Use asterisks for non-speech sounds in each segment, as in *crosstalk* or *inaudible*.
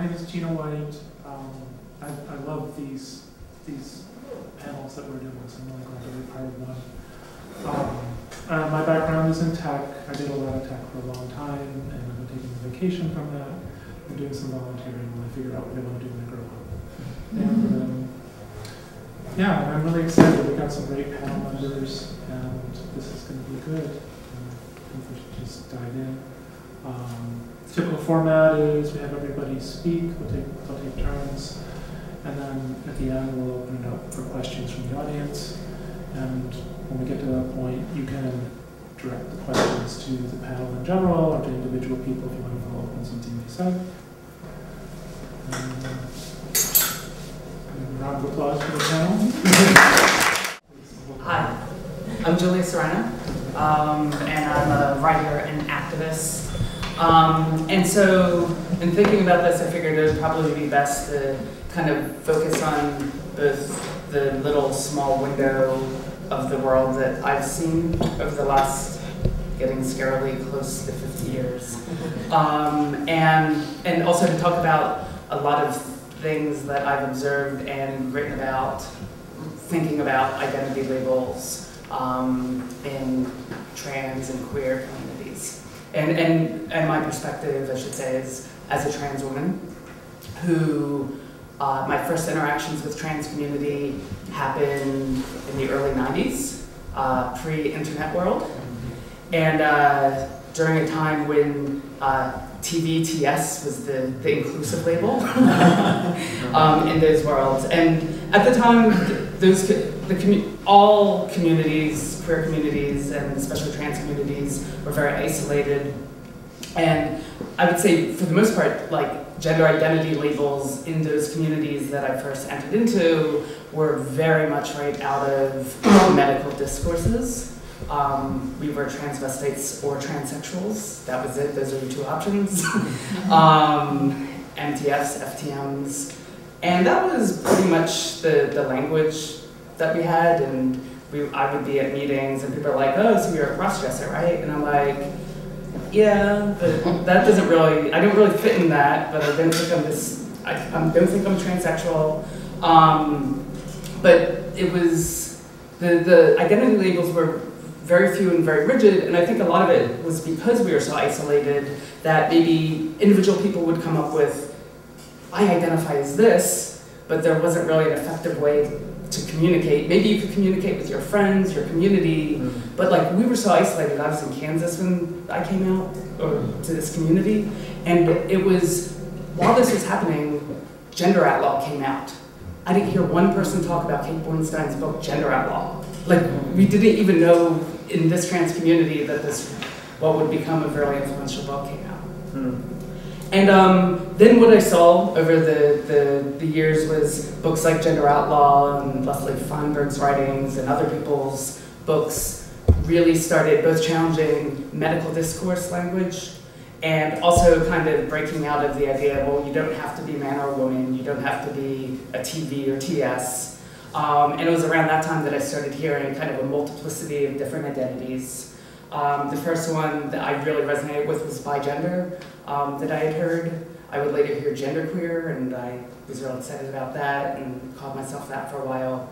my name is Gina White. Um, I, I love these these panels that we're doing, so I'm really glad to be part of one. Um, uh, my background is in tech. I did a lot of tech for a long time, and I've been taking a vacation from that and doing some volunteering when I figure out what I want to do when I grow up. And um, yeah, I'm really excited. We got some great panel members, and this is going to be good. And I think we should just dive in. Um, typical format is we have everybody speak. We'll take they'll take turns, and then at the end we'll open it up for questions from the audience. And when we get to that point, you can direct the questions to the panel in general or to individual people if you want to follow up on something they said. And, uh, round of applause for the panel. Hi, I'm Julia Serano, um, and I'm a writer and activist. Um, and so, in thinking about this, I figured it would probably be best to kind of focus on both the little small window of the world that I've seen over the last getting scarily close to 50 years, *laughs* um, and and also to talk about a lot of things that I've observed and written about, thinking about identity labels um, in trans and queer communities. And, and, and my perspective, I should say, is as a trans woman who uh, my first interactions with trans community happened in the early 90s, uh, pre-internet world. And uh, during a time when uh, TVTS was the, the inclusive label *laughs* um, in those worlds. And at the time, those the commu all communities, queer communities, and especially trans communities, were very isolated. And I would say, for the most part, like gender identity labels in those communities that I first entered into were very much right out of *coughs* medical discourses. Um, we were transvestites or transsexuals. That was it. Those are the two options. *laughs* um, MTFs, FTMs. And that was pretty much the, the language that we had. And we, I would be at meetings and people are like, oh, so you're a crossdresser, right? And I'm like, yeah, but that doesn't really, I don't really fit in that, but I don't think I'm this, I, I don't think I'm transsexual. Um, but it was, the, the identity labels were very few and very rigid, and I think a lot of it was because we were so isolated that maybe individual people would come up with, I identify as this, but there wasn't really an effective way to communicate. Maybe you could communicate with your friends, your community, mm -hmm. but like we were so isolated. I was in Kansas when I came out or to this community, and it was while this was happening, Gender Outlaw came out. I didn't hear one person talk about Kate Bornstein's book, Gender Outlaw. Like we didn't even know in this trans community that this, what would become a very influential book came out. Hmm. And um, then what I saw over the, the, the, years was books like Gender Outlaw and Leslie Feinberg's writings and other people's books really started both challenging medical discourse language and also kind of breaking out of the idea, of well, you don't have to be a man or a woman, you don't have to be a TV or TS, um, and it was around that time that I started hearing kind of a multiplicity of different identities. Um, the first one that I really resonated with was bigender um, that I had heard. I would later hear genderqueer, and I was real excited about that and called myself that for a while.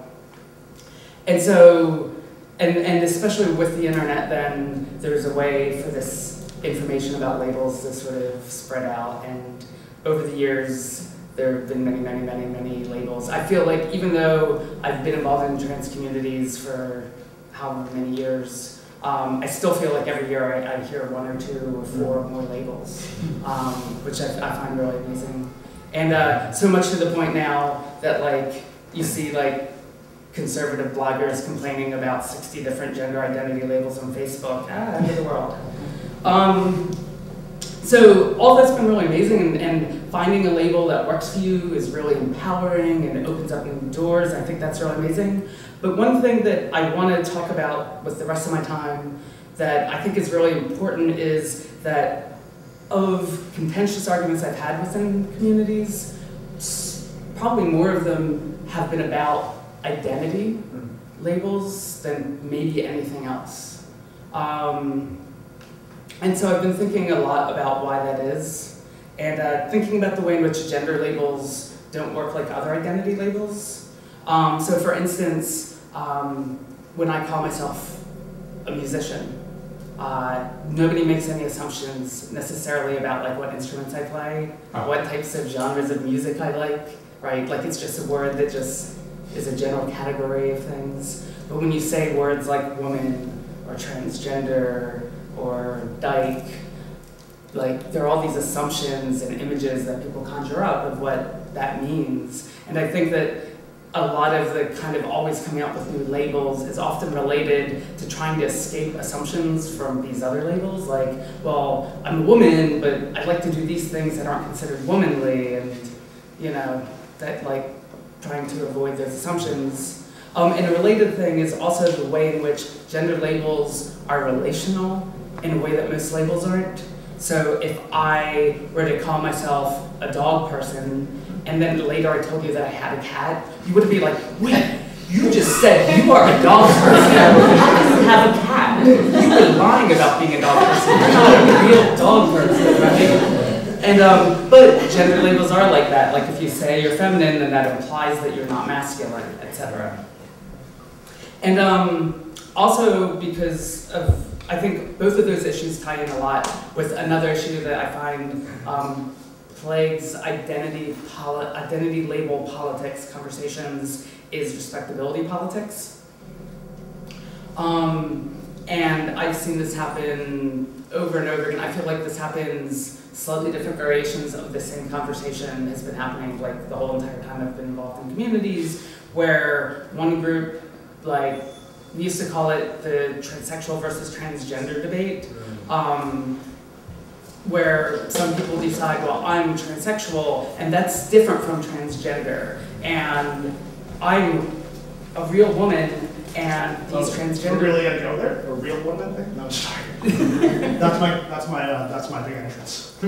And so, and, and especially with the internet then, there's a way for this information about labels to sort of spread out. And over the years, there have been many, many, many, many labels. I feel like even though I've been involved in trans communities for however many years, um, I still feel like every year I, I, hear one or two or four more labels, um, which I, I, find really amazing. And uh, so much to the point now that like you see like conservative bloggers complaining about 60 different gender identity labels on Facebook. Ah, end of the world. Um, so all that's been really amazing, and, and, finding a label that works for you is really empowering and it opens up new doors. I think that's really amazing. But one thing that I want to talk about with the rest of my time that I think is really important is that of contentious arguments I've had within communities, probably more of them have been about identity mm. labels than maybe anything else. Um, and so I've been thinking a lot about why that is. and uh, thinking about the way in which gender labels don't work like other identity labels. Um, so, for instance, um, when I call myself a musician, uh, nobody makes any assumptions necessarily about like what instruments I play, Oh. what types of genres of music I like, right? Like it's just a word that just is a general category of things. But when you say words like woman or transgender or dyke, like there are all these assumptions and images that people conjure up of what that means. And I think that a lot of the kind of always coming up with new labels is often related to trying to escape assumptions from these other labels. Like, well, I'm a woman, but I'd like to do these things that aren't considered womanly, and you know, that like trying to avoid those assumptions. Um, and a related thing is also the way in which gender labels are relational in a way that most labels aren't. So if I were to call myself a dog person, and then later I told you that I had a cat, you would be like, wait, you just said you are a dog person. How do you have a cat? You were lying about being a dog person. You're not a real dog person, right? And um, but gender labels are like that. Like if you say you're feminine, then that implies that you're not masculine, etc. And um, also because of I think both of those issues tie in a lot with another issue that I find um, plagues identity identity label politics conversations is respectability politics. Um, and I've seen this happen over and over again. I feel like this happens slightly different variations of the same conversation has been happening like the whole entire time I've been involved in communities where one group like we used to call it the transsexual versus transgender debate um, where some people decide, well, I'm transsexual, and that's different from transgender, and I'm a real woman, and these Oh, transgender. really gonna go there? A real woman thing? No, sorry. *laughs* That's my, that's my, uh, that's my big entrance. *laughs*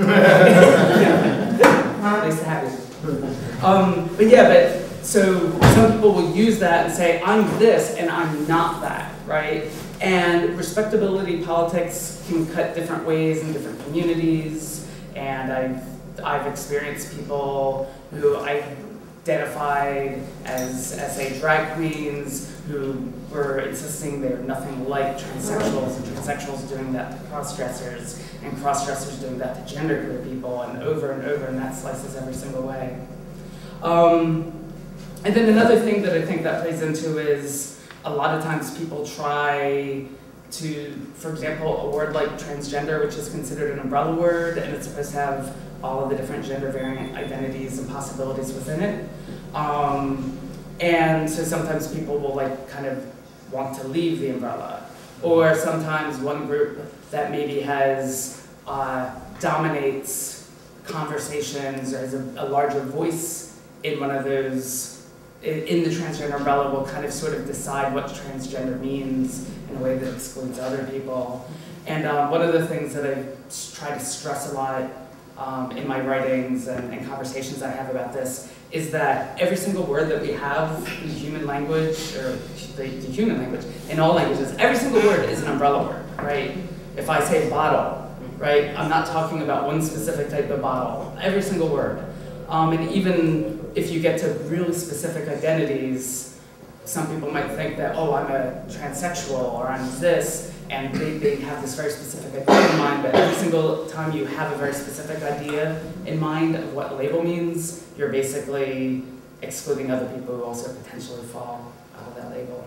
Nice to have you. Um, but yeah, but so some people will use that and say, I'm this and I'm not that, right? And respectability politics can cut different ways in different communities. And I've, I've experienced people who I identified as, as say, drag queens who were insisting they're nothing like transsexuals and transsexuals doing that to cross-dressers and cross-dressers doing that to genderqueer people and over and over and that slices every single way. Um, and then another thing that I think that plays into is a lot of times people try to, for example, a word like transgender, which is considered an umbrella word, and it's supposed to have all of the different gender variant identities and possibilities within it. Um, and so sometimes people will like kind of want to leave the umbrella. Or sometimes one group that maybe has uh, dominates conversations or has a, a larger voice in one of those in the transgender umbrella will kind of sort of decide what transgender means in a way that excludes other people. And um, one of the things that I try to stress a lot um, in my writings and, and conversations I have about this is that every single word that we have in human language, or the, the human language, in all languages, every single word is an umbrella word, right? If I say bottle, right, I'm not talking about one specific type of bottle, every single word. Um, and even if you get to really specific identities, some people might think that, oh, I'm a transsexual or I'm this, and they, they have this very specific idea in mind, but every single time you have a very specific idea in mind of what label means, you're basically excluding other people who also potentially fall out of that label.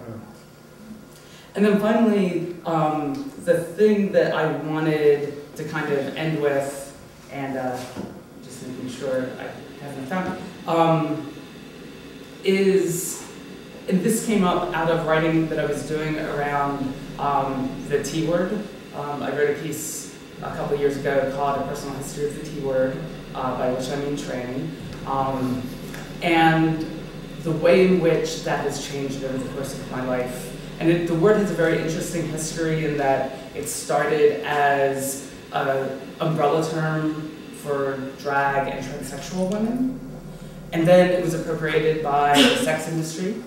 And then finally, um, the thing that I wanted to kind of end with, and uh, just making sure I have enough time, um, is, and this came up out of writing that I was doing around um, the T word. Um, I wrote a piece a couple years ago called A Personal History of the T Word, uh, by which I mean tranny. Um, and the way in which that has changed over the course of my life. And it, the word has a very interesting history in that it started as an umbrella term for drag and transsexual women. And then it was appropriated by the sex industry,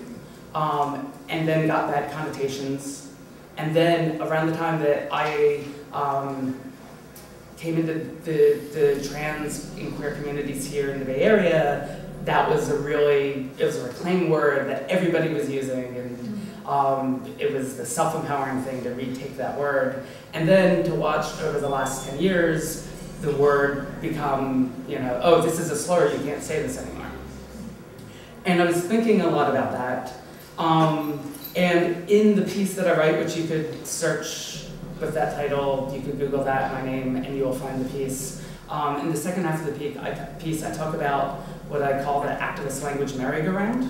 um, and then got bad connotations. And then around the time that I um, came into the, the trans and queer communities here in the Bay Area, that was a really, it was a reclaimed word that everybody was using and um, it was the self-empowering thing to retake that word. And then to watch over the last 10 years, the word become, you know, oh, this is a slur, you can't say this anymore. And I was thinking a lot about that. Um, and in the piece that I write, which you could search with that title, you could Google that, my name, and you will find the piece. Um, in the second half of the piece I, talk about what I call the activist language merry-go-round,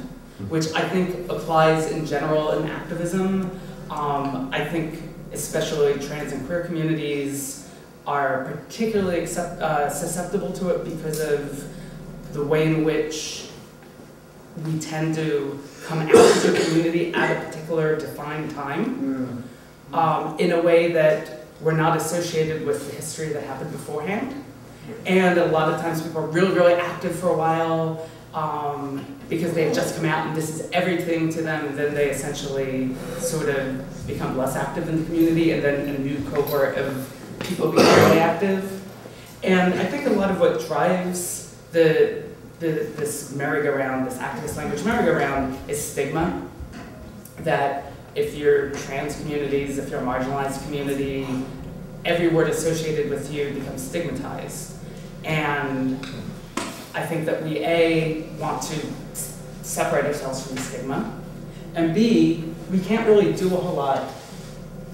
which I think applies in general in activism. Um, I think especially trans and queer communities are particularly accept, uh, susceptible to it because of the way in which we tend to come out to the community at a particular defined time um, in a way that we're not associated with the history that happened beforehand. And a lot of times people are really, really active for a while um, because they've just come out and this is everything to them, and then they essentially sort of become less active in the community, and then a new cohort of people become really active. And I think a lot of what drives the, the this merry-go-round, this activist language merry-go-round, is stigma. That if you're trans communities, if you're a marginalized community, every word associated with you becomes stigmatized. And I think that we A, want to separate ourselves from the stigma, and B, we can't really do a whole lot.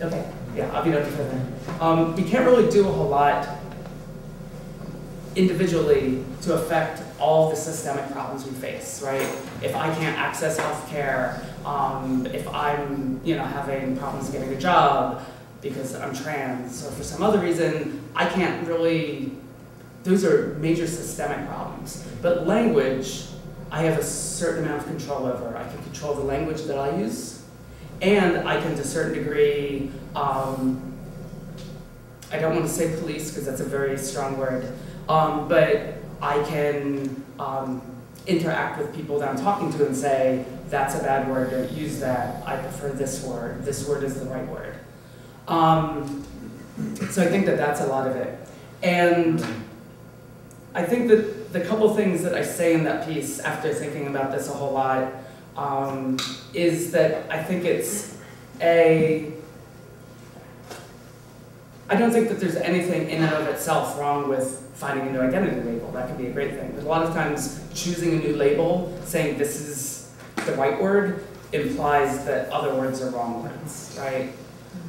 Okay, yeah, I'll be done further. Um, we can't really do a whole lot individually to affect all the systemic problems we face, right? If I can't access healthcare, um, if I'm, you know, having problems getting a job because I'm trans, or for some other reason, I can't really. Those are major systemic problems. But language, I have a certain amount of control over. I can control the language that I use, and I can, to a certain degree, um, I don't want to say police because that's a very strong word, um, but I can um, interact with people that I'm talking to and say, that's a bad word, don't use that, I prefer this word, this word is the right word. Um, so I think that that's a lot of it. And I think that the couple things that I say in that piece after thinking about this a whole lot um, is that I think it's a I don't think that there's anything in and of itself wrong with finding a new identity label. That could be a great thing. But a lot of times, choosing a new label, saying this is the right word, implies that other words are wrong words, right?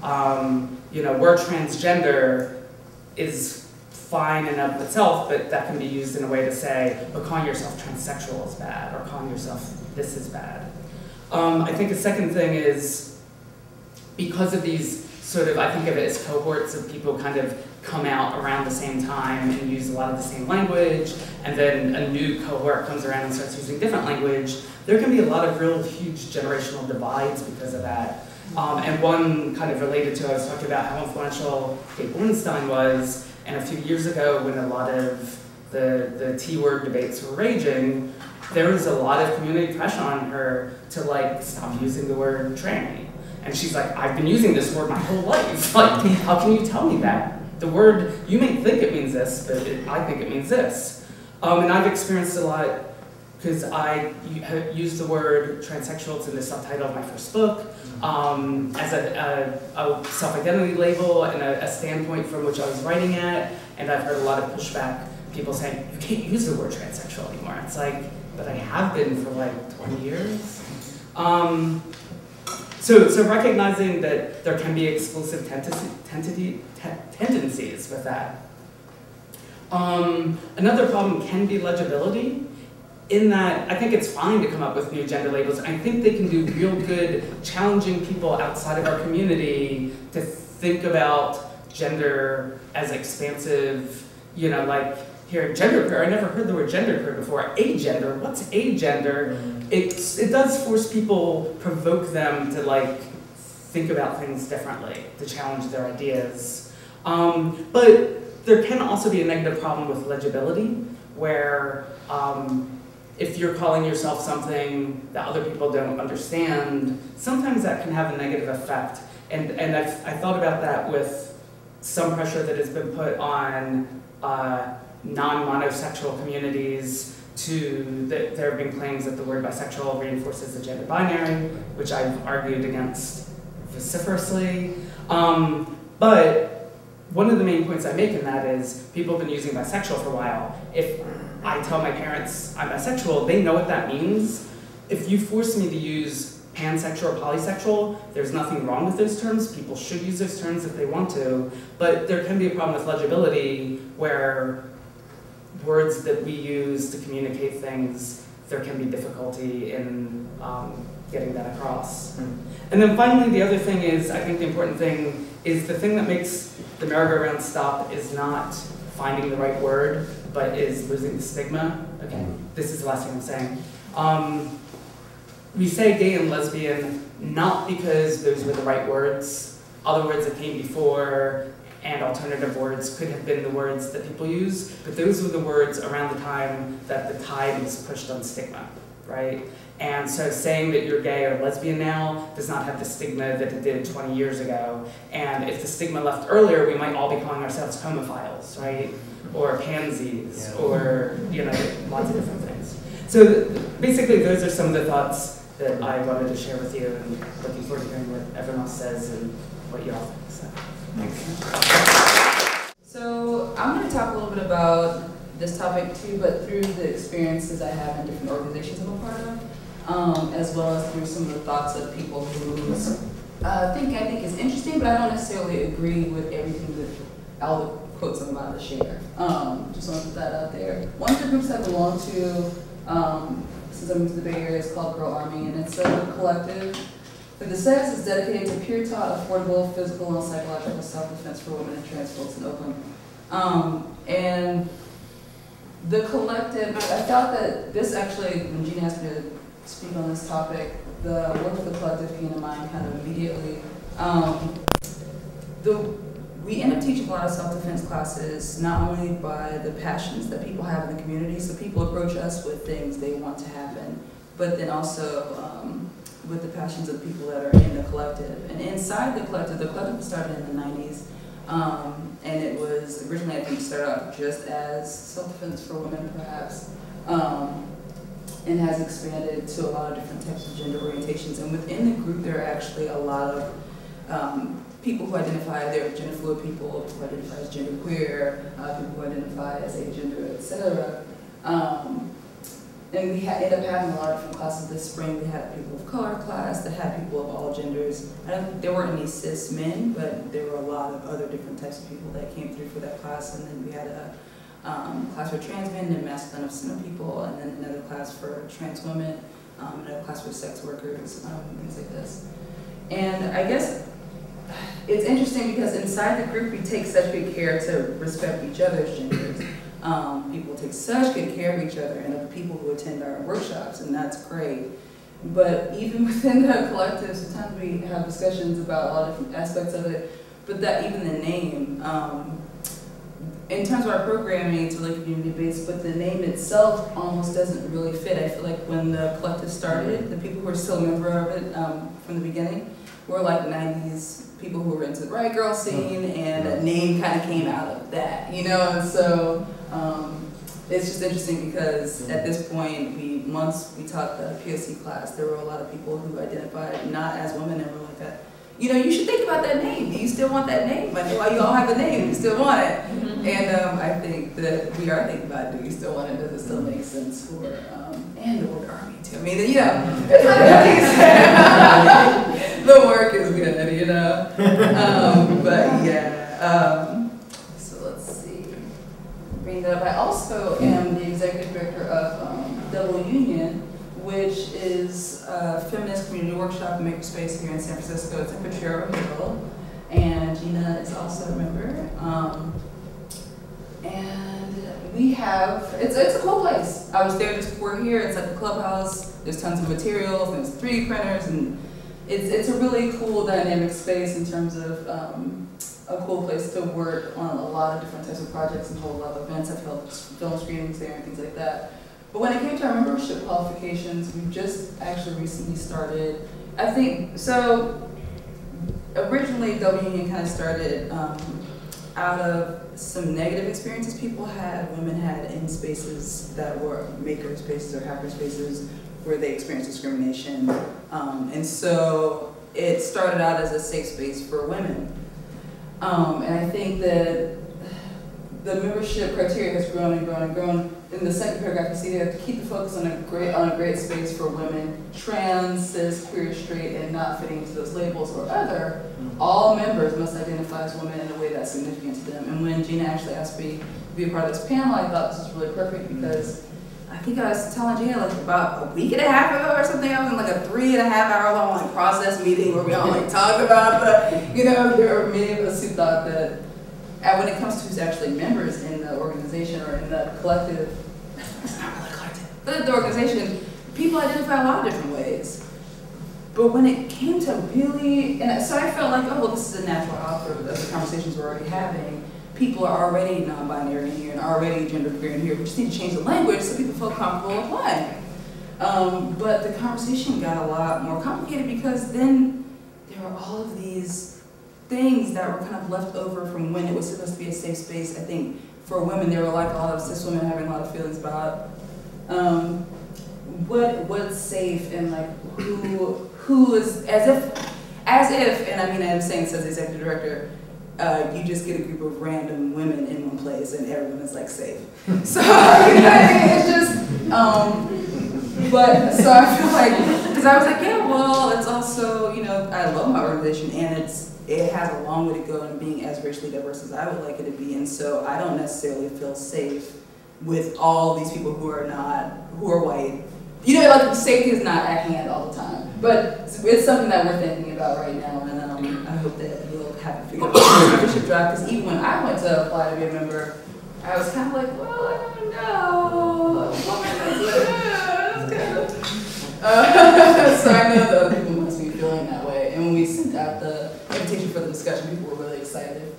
Um, you know, we're transgender is fine in and of itself, but that can be used in a way to say, but calling yourself transsexual is bad, or calling yourself this is bad. Um, I think the second thing is because of these sort of, I think of it as cohorts of people kind of come out around the same time and use a lot of the same language, and then a new cohort comes around and starts using different language, there can be a lot of real huge generational divides because of that. Um, and one kind of related to, I was talking about how influential Kate Bornstein was, and a few years ago when a lot of the, the T-word debates were raging, there was a lot of community pressure on her to like stop using the word tranny. And she's like, I've been using this word my whole life. *laughs* Like, how can you tell me that? The word, you may think it means this, but it, I think it means this. Um, and I've experienced a lot because I used the word transsexuals in the subtitle of my first book um, as a, a, a self-identity label and a, a standpoint from which I was writing at. And I've heard a lot of pushback, people saying, you can't use the word transsexual anymore. It's like, but I have been for like 20 years. Um, so, so recognizing that there can be exclusive tendencies with that. Um, another problem can be legibility, in that I think it's fine to come up with new gender labels. I think they can do real good challenging people outside of our community to think about gender as expansive, you know, like here, gender queer, I never heard the word gender queer before. Agender, what's agender? It's, it does force people, provoke them to like think about things differently, to challenge their ideas. Um, but there can also be a negative problem with legibility, where um, if you're calling yourself something that other people don't understand, sometimes that can have a negative effect. And, and I've, I thought about that with some pressure that has been put on uh, non-monosexual communities to, that there have been claims that the word bisexual reinforces the gender binary, which I've argued against vociferously. Um, but one of the main points I make in that is people have been using bisexual for a while. If I tell my parents I'm bisexual, they know what that means. If you force me to use pansexual or polysexual, there's nothing wrong with those terms. People should use those terms if they want to, but there can be a problem with legibility where words that we use to communicate things, there can be difficulty in um, getting that across. And then finally, the other thing is, I think the important thing is the thing that makes the merry-go-round stop is not finding the right word, but is losing the stigma. Okay, this is the last thing I'm saying. Um, we say gay and lesbian not because those were the right words. Other words that came before and alternative words could have been the words that people use, but those were the words around the time that the tide was pushed on stigma, right? And so saying that you're gay or lesbian now does not have the stigma that it did 20 years ago. And if the stigma left earlier, we might all be calling ourselves homophiles, right? Or pansies, Yeah. or, you know, lots of different things. So basically, those are some of the thoughts that I wanted to share with you, and looking forward to hearing what everyone else says and what you all think. So. So I'm going to talk a little bit about this topic too, but through the experiences I have in different organizations I'm a part of, um, as well as through some of the thoughts of people who uh, think I think is interesting, but I don't necessarily agree with everything that all the quotes I'm about to share. Um, just want to put that out there. One of the groups I belong to, um, since I moved to the Bay Area, is called Girl Army, and it's a collective the sex is dedicated to pure taught, affordable, physical, and psychological self-defense for women and trans folks in Oakland. Um, and the collective, I thought that this actually, when Gina asked me to speak on this topic, the work of the collective came to mind kind of immediately. Um, the, we end up teaching a lot of self-defense classes, not only by the passions that people have in the community, so people approach us with things they want to happen, but then also um, with the passions of people that are in the collective. And inside the collective, the collective started in the 90s, um, and it was originally, I think, started out just as self-defense for women, perhaps, um, and has expanded to a lot of different types of gender orientations. And within the group, there are actually a lot of um, people who identify, there are gender fluid people who identify as gender queer, uh, people who identify as agender, et cetera. Um, and we had, ended up having a lot of different classes this spring. We had a people of color class that had people of all genders. I don't, there weren't any cis men, but there were a lot of other different types of people that came through for that class. And then we had a um, class for trans men and masculine of people, and then another class for trans women, um, another class for sex workers, um, things like this. And I guess it's interesting because inside the group we take such good care to respect each other's genders. Um, people take such good care of each other and of the people who attend our workshops, and that's great. But even *laughs* within the collective, sometimes we have discussions about a lot of different aspects of it. But that even the name, um, in terms of our programming, it's really community based, but the name itself almost doesn't really fit. I feel like when the collective started, the people who are still a member of it um, from the beginning were like 90s people who were into the Riot Grrrl scene, and a name kind of came out of that, you know? And so um, it's just interesting because at this point, we once we taught the POC class, there were a lot of people who identified not as women and were like that. You know, you should think about that name. Do you still want that name? Know why you all have the name. You still want it. And um, I think that we are thinking about, do you still want it? Does it still make sense for, um, and the word army too. I mean, you know, it's not things. *laughs* *laughs* the work is good, you know. Um, but yeah, um, so let's see. Up. I also am the executive director of um, Double Union, which is a feminist community workshop and makerspace here in San Francisco. It's in Potrero Hill, and Gina is also a member. Um, and we have, it's, it's a cool place. I was there just before here, it's like a clubhouse, there's tons of materials, there's 3D printers, and it's, it's a really cool dynamic space in terms of um, a cool place to work on a lot of different types of projects and hold a lot of events. I've held film screenings there and things like that. But when it came to our membership qualifications, we've just actually recently started, I think, so originally Double Union kind of started um, out of some negative experiences people had, women had in spaces that were maker spaces or hacker spaces where they experienced discrimination. Um, and so it started out as a safe space for women. Um, and I think that the membership criteria has grown and grown and grown. In the second paragraph, you see they have to keep the focus on a great on a great space for women, trans, cis, queer, straight, and not fitting into those labels or other. All members must identify as women in a way that's significant to them. And when Gina actually asked me to be a part of this panel, I thought this was really perfect because I think I was telling Gina like about a week and a half ago or something. I was in like a three and a half hour long like process meeting where we all like talked about the, you know, there were many of us who thought that and when it comes to who's actually members in the organization or in the collective, it's not really collective, but the organization, people identify a lot of different ways. But when it came to really, and so I felt like, oh, well, this is a natural outgrowth of the conversations we're already having. People are already non-binary in here and already genderqueer in here. We just need to change the language so people feel comfortable applying. Um, but the conversation got a lot more complicated because then there were all of these things that were kind of left over from when it was supposed to be a safe space. I think for women, there were like a lot of cis women having a lot of feelings about um, what what's safe and like who who is as if as if and I mean I'm saying this as executive director. Uh, you just get a group of random women in one place and everyone is like safe. *laughs* So *laughs* you know, it's just, um, but so I feel like, because I was like, yeah, well, it's also, you know, I love my organization and it's it has a long way to go in being as racially diverse as I would like it to be, and so I don't necessarily feel safe with all these people who are not, who are white. You know, like safety is not at hand all the time, but it's something that we're thinking about right now, and um, I hope that membership drive, because even when I went to apply to be a member, I was kind of like, well, I don't know, *laughs* uh, so I know that other people must be feeling that way, and when we sent out the invitation for the discussion, people were really excited.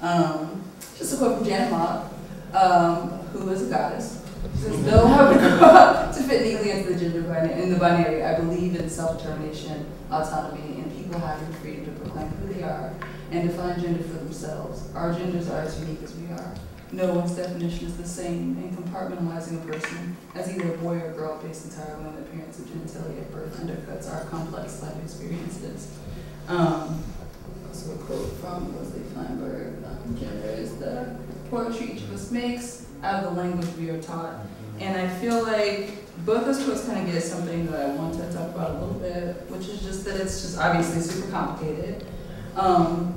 Um, just a quote from Janet Mock, um, who is a goddess. She says, though how we grow up to fit neatly into the gender binary, in the binary, I believe in self-determination, autonomy, and people having the freedom to proclaim who they are and define gender for themselves. Our genders are as unique as we are. No one's definition is the same, and compartmentalizing a person as either a boy or a girl based entirely on the appearance of genitalia at birth undercuts our complex life experiences. Um, also a quote from Leslie Feinberg, um, gender is the poetry each of us makes out of the language we are taught. And I feel like both of those quotes kind of get at something that I want to talk about a little bit, which is just that it's just obviously super complicated. Um,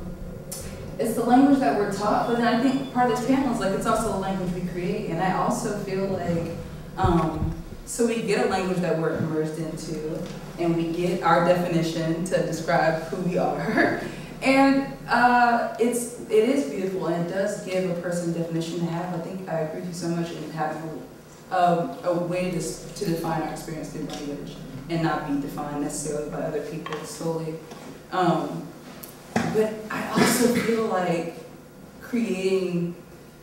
it's the language that we're taught, but then I think part of this panel is like it's also the language we create. And I also feel like, um, so we get a language that we're immersed into, and we get our definition to describe who we are. *laughs* And uh, it's it is beautiful, and it does give a person definition to have. I think I agree with you so much in having a, a way to, to define our experience through language and not be defined necessarily by other people solely. Um, but I also feel like creating,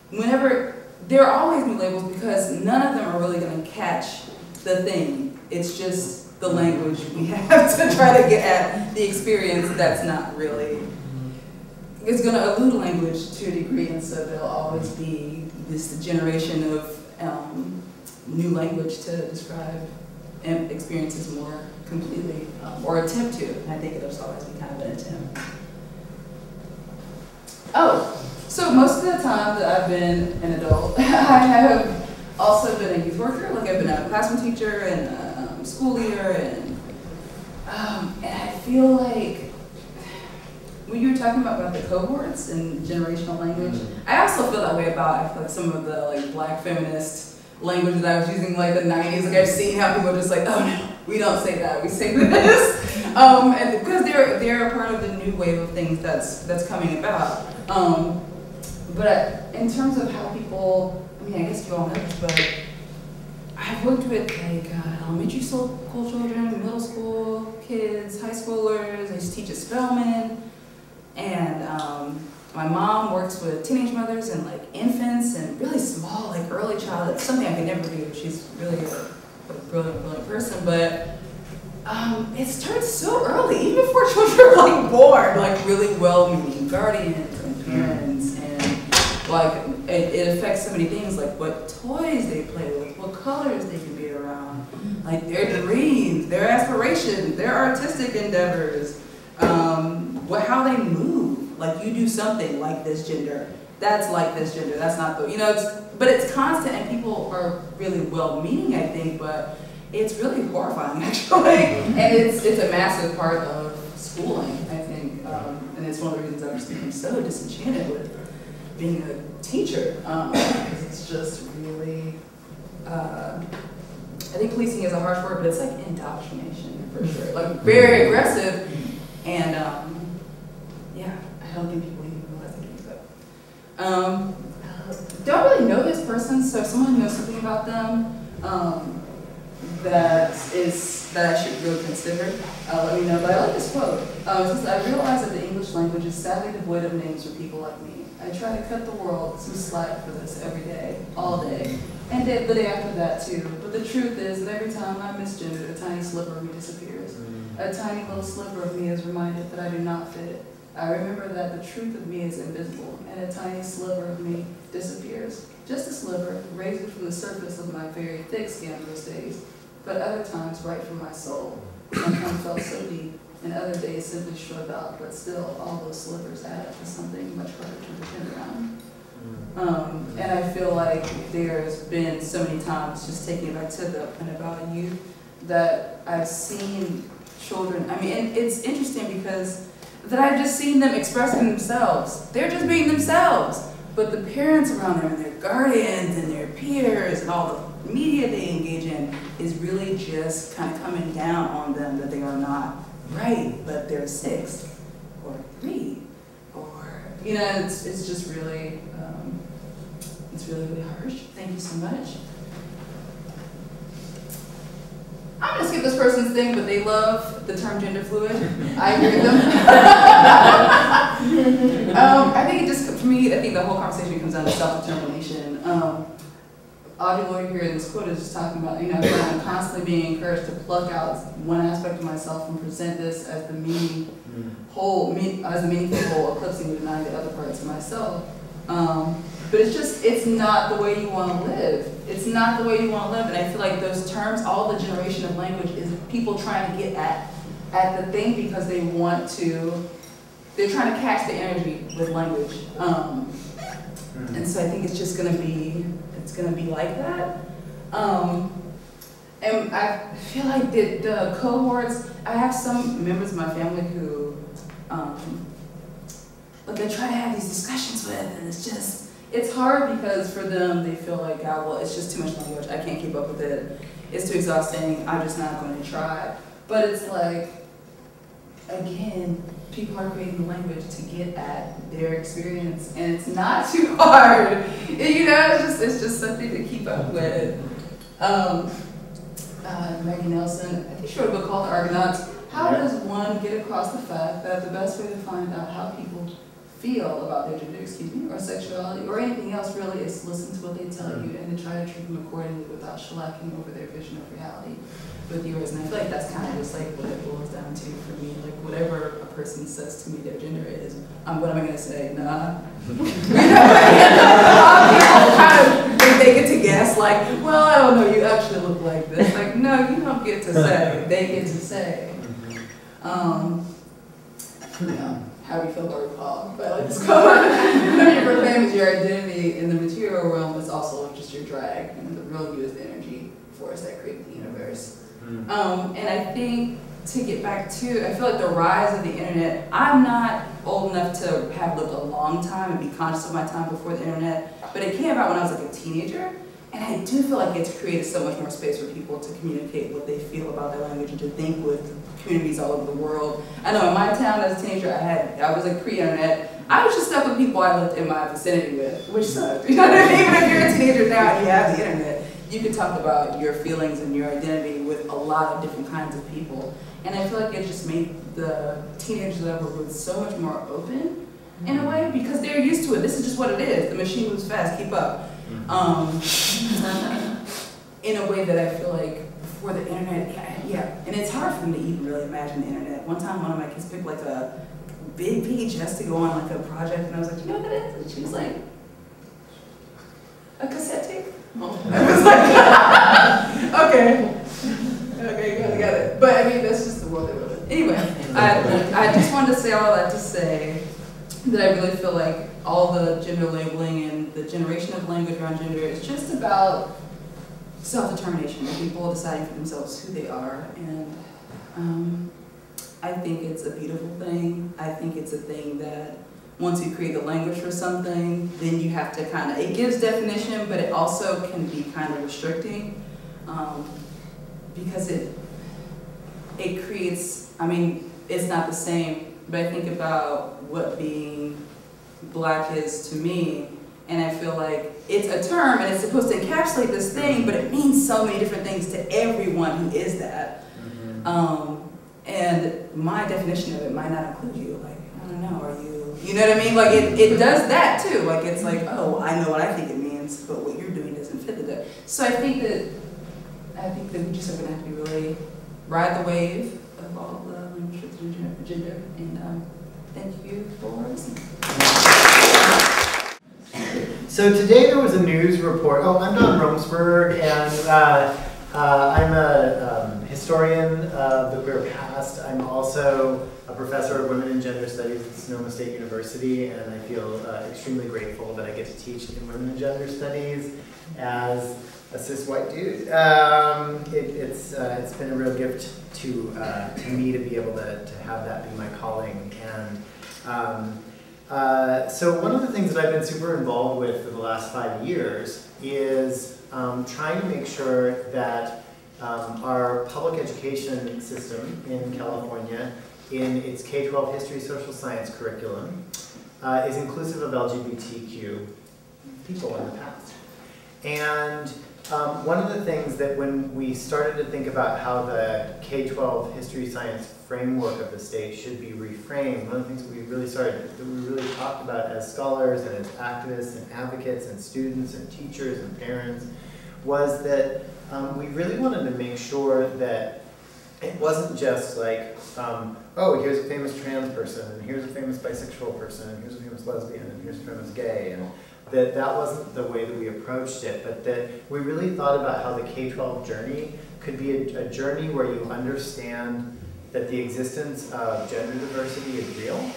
whenever, there are always new labels because none of them are really going to catch the thing. It's just the language we *laughs* have to try to get at the experience that's not really, it's going to elude language to a degree, and so there'll always be this generation of um, new language to describe experiences more completely, um, or attempt to. I think it'll always be kind of an attempt. Oh, so most of the time that I've been an adult, *laughs* I have also been a youth worker. Like I've been a classroom teacher and a um, school leader, and um, and I feel like when you were talking about, about the cohorts and generational language, mm-hmm. I also feel that way about like some of the like black feminist language that I was using like the 90s. Like I've seen how people are just like, oh no, we don't say that, we say *laughs* this. um, and because they're they're a part of the new wave of things that's that's coming about. Um, but in terms of how people, I mean, I guess you all know but I've worked with like uh, elementary school children, middle school kids, high schoolers. I to teach at Spelman, and um, my mom works with teenage mothers and like infants and really small, like early child. It's something I could never do. She's really a, a brilliant, brilliant person, but um, it starts so early, even before *laughs* children are like born, like really well-meaning guardians parents and Like, it, it affects so many things, like what toys they play with, what colors they can be around, like their dreams, their aspirations, their artistic endeavors, um, what, how they move. Like, you do something like this gender, that's like this gender, that's not the, you know, it's, but it's constant and people are really well-meaning, I think, but it's really horrifying, *laughs* actually. And it's, it's a massive part of schooling, I think, um, and it's one of the reasons I'm just become so disenchanted with being a teacher, um, because it's just really, uh, I think policing is a harsh word, but it's like indoctrination for sure, like very aggressive, and um, yeah, I don't think people even realize it but um, don't really know this person, so if someone knows something about them, um, that is, that I should really consider, uh, let me know. But I like this quote. It says, I realize that the English language is sadly devoid of names for people like me. I try to cut the world some slack for this every day, all day, and day, the day after that too. But the truth is that every time I'm misgendered, a tiny sliver of me disappears. A tiny little sliver of me is reminded that I do not fit. I remember that the truth of me is invisible, and a tiny sliver of me disappears. Just a sliver, raised from the surface of my very thick skin those days, but other times right from my soul. Sometimes felt so deep, and other days simply shrugged off, but still all those slivers add up to something much harder to depend around. Um, and I feel like there's been so many times, just taking it back to the point about youth, that I've seen children, I mean, and it's interesting because that I've just seen them expressing themselves. They're just being themselves. But the parents around them and their guardians and their peers and all the media they engage in is really just kind of coming down on them that they are not right, but they're six or three or, you know, it's, it's just really, um, it's really, really harsh. Thank you so much. I'm gonna skip this person's thing, but they love the term gender fluid. I agree with them. *laughs* *laughs* um, I think it just, for me, I think the whole conversation comes down to self-determination. Um, Audre Lorde here in this quote is just talking about, you know, I'm constantly being encouraged to pluck out one aspect of myself and present this as the meaning whole, me, as the meaningful whole, eclipsing and denying the other parts of myself. Um, but it's just, it's not the way you want to live. It's not the way you want to live. And I feel like those terms, all the generation of language is people trying to get at, at the thing because they want to, they're trying to catch the energy with language. Um, and so I think it's just going to be, it's going to be like that. Um, and I feel like the, the cohorts, I have some members of my family who, um, like I try to have these discussions with, and it's just, it's hard because for them, they feel like, ah, well, it's just too much language, I can't keep up with it, it's too exhausting, I'm just not going to try. But it's like, again, people are creating the language to get at their experience, and it's not *laughs* too hard. You know, it's just, it's just something to keep up with. Um, uh, Maggie Nelson, I think she wrote a book called The Argonauts. How does one get across the fact that the best way to find out how people feel about their gender, excuse me, or sexuality, or anything else really, is to listen to what they tell you and to try to treat them accordingly without shellacking over their vision of reality with yours. And I feel like that's kind of just like what it boils down to for me. Like person says to me their gender is, um, what am I gonna say? Nah. you know, people kind of they get to guess like, well, I don't know, you actually look like this. Like, no, you don't get to say. They get to say. Um, you know, how you feel about RuPaul? But like this quote, *laughs* your proclaim is your identity in the material realm is also just your drag, and the real you is the energy force that creates the universe. Um, and I think to get back to, I feel like the rise of the internet, I'm not old enough to have lived a long time and be conscious of my time before the internet, but it came about when I was like a teenager. And I do feel like it's created so much more space for people to communicate what they feel about their language and to think with communities all over the world. I know in my town as a teenager, I had, I was like pre-internet. I was just stuck with people I lived in my vicinity with, which sucked. *laughs* You know what I mean? Even if you're a teenager now and you have the internet, you can talk about your feelings and your identity with a lot of different kinds of people. And I feel like it just made the teenage level with so much more open in a way because they're used to it. This is just what it is. The machine moves fast, keep up. Um, *laughs* in a way that I feel like before the internet, yeah, yeah, and it's hard for them to even really imagine the internet. One time, one of my kids picked like a big VHS to go on like a project, and I was like, you know what that is? And she was like, A cassette tape? *laughs* I was like, *laughs* okay. Okay, it, got it. But I mean, that's just the world they live in. Anyway, I, I just wanted to say all that to say that I really feel like all the gender labeling and the generation of language around gender is just about self-determination people deciding for themselves who they are. And um, I think it's a beautiful thing. I think it's a thing that once you create the language for something, then you have to kind of, it gives definition, but it also can be kind of restricting. Um, because it, it creates, I mean, it's not the same, but I think about what being black is to me, and I feel like it's a term and it's supposed to encapsulate this thing, but it means so many different things to everyone who is that. Um, and my definition of it might not include you. Like, I don't know, are you, you know what I mean? Like, it, it does that too. Like, it's like, oh, I know what I think it means, but what you're doing doesn't fit the So I think that, I think that we just are gonna have to be really, ride the wave of all the gender, gender, and, um, thank you for listening. So today there was a news report. Oh, I'm Don Romesburg, and uh, uh, I'm a um, historian of the queer past. I'm also a professor of women and gender studies at Sonoma State University, and I feel uh, extremely grateful that I get to teach in women and gender studies as a cis white dude. Um, it, it's uh, it's been a real gift to uh, to me to be able to, to have that be my calling and. Um, uh, so one of the things that I've been super involved with for the last five years is um, trying to make sure that um, our public education system in California, in its K-12 history social science curriculum, uh, is inclusive of LGBTQ people in the past. And um, one of the things that when we started to think about how the K-12 history science framework of the state should be reframed, one of the things that we really started, that we really talked about as scholars and as activists and advocates and students and teachers and parents, was that um, we really wanted to make sure that it wasn't just like, um, oh, here's a famous trans person, and here's a famous bisexual person, and here's a famous lesbian, and here's a famous gay, and that that wasn't the way that we approached it, but that we really thought about how the K-12 journey could be a, a journey where you understand that the existence of gender diversity is real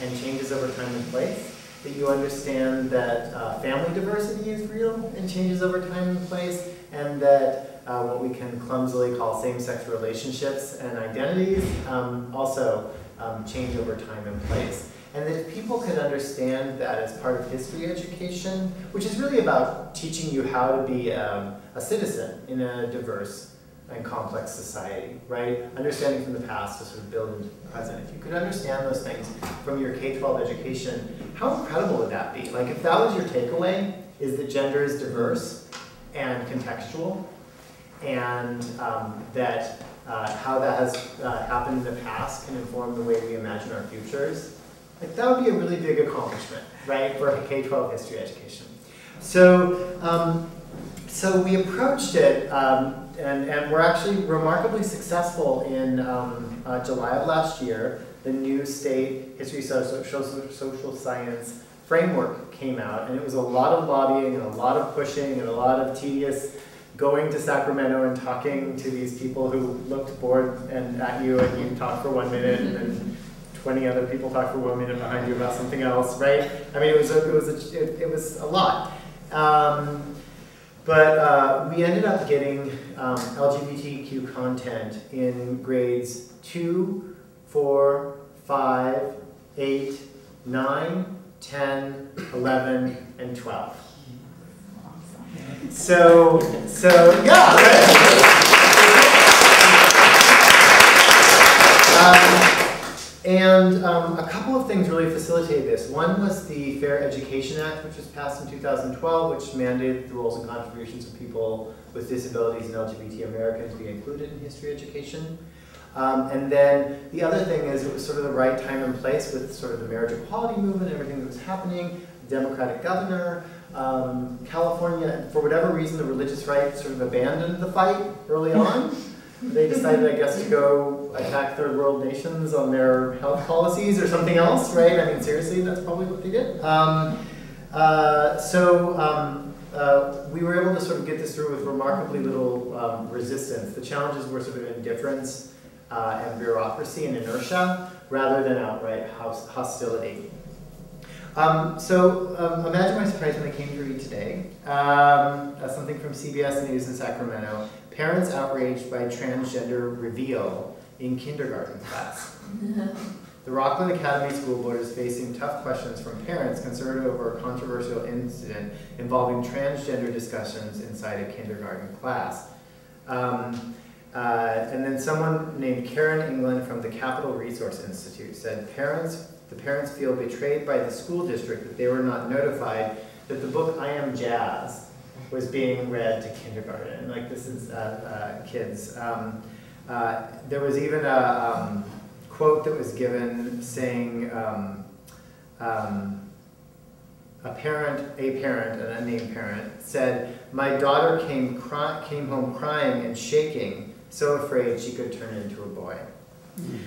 and changes over time and place, that you understand that uh, family diversity is real and changes over time and place, and that uh, what we can clumsily call same-sex relationships and identities um, also um, change over time and place. And that if people could understand that as part of history education, which is really about teaching you how to be um, a citizen in a diverse and complex society, right? Understanding from the past to sort of build into the present. If you could understand those things from your K-12 education, how incredible would that be? Like if that was your takeaway, is that gender is diverse and contextual, and um, that uh, how that has uh, happened in the past can inform the way we imagine our futures, like that would be a really big accomplishment, right, for a K-12 history education. So, um, so we approached it, um, and, and we're actually remarkably successful in um, uh, July of last year. The new state history social, social, social science framework came out, and it was a lot of lobbying and a lot of pushing and a lot of tedious going to Sacramento and talking to these people who looked bored and at you and you talked for one minute and then 20 other people talk for one minute behind you about something else, right? I mean, it was a, it was a, it, it was a lot. Um, but uh, we ended up getting um, LGBTQ content in grades 2, 4, 5, 8, 9, 10, 11, and 12. So, so yeah. Um, and um, a couple of things really facilitated this. One was the Fair Education Act, which was passed in 2012, which mandated the roles and contributions of people with disabilities and LGBT Americans be included in history education. Um, and then the other thing is it was sort of the right time and place with sort of the marriage equality movement, and everything that was happening, Democratic governor, um, California, for whatever reason, the religious right sort of abandoned the fight early *laughs* on. They decided, I guess, to go attack third world nations on their health policies or something else, right? I mean, seriously, that's probably what they did. Um, Uh, so um, uh, we were able to sort of get this through with remarkably little um, resistance. The challenges were sort of indifference uh, and bureaucracy and inertia rather than outright hos- hostility. Um, so um, imagine my surprise when I came to read today. Um, something from CBS News in Sacramento. Parents outraged by transgender reveal in kindergarten class. *laughs* The Rocklin Academy School Board is facing tough questions from parents concerned over a controversial incident involving transgender discussions inside a kindergarten class. Um, uh, and then someone named Karen England from the Capitol Resource Institute said parents, the parents feel betrayed by the school district that they were not notified that the book I Am Jazz was being read to kindergarten. Like this is uh, uh, kids. Um, uh, there was even a um, quote that was given saying um, um, a parent, a parent, an unnamed parent, said, "My daughter came cry- came home crying and shaking, so afraid she could turn into a boy."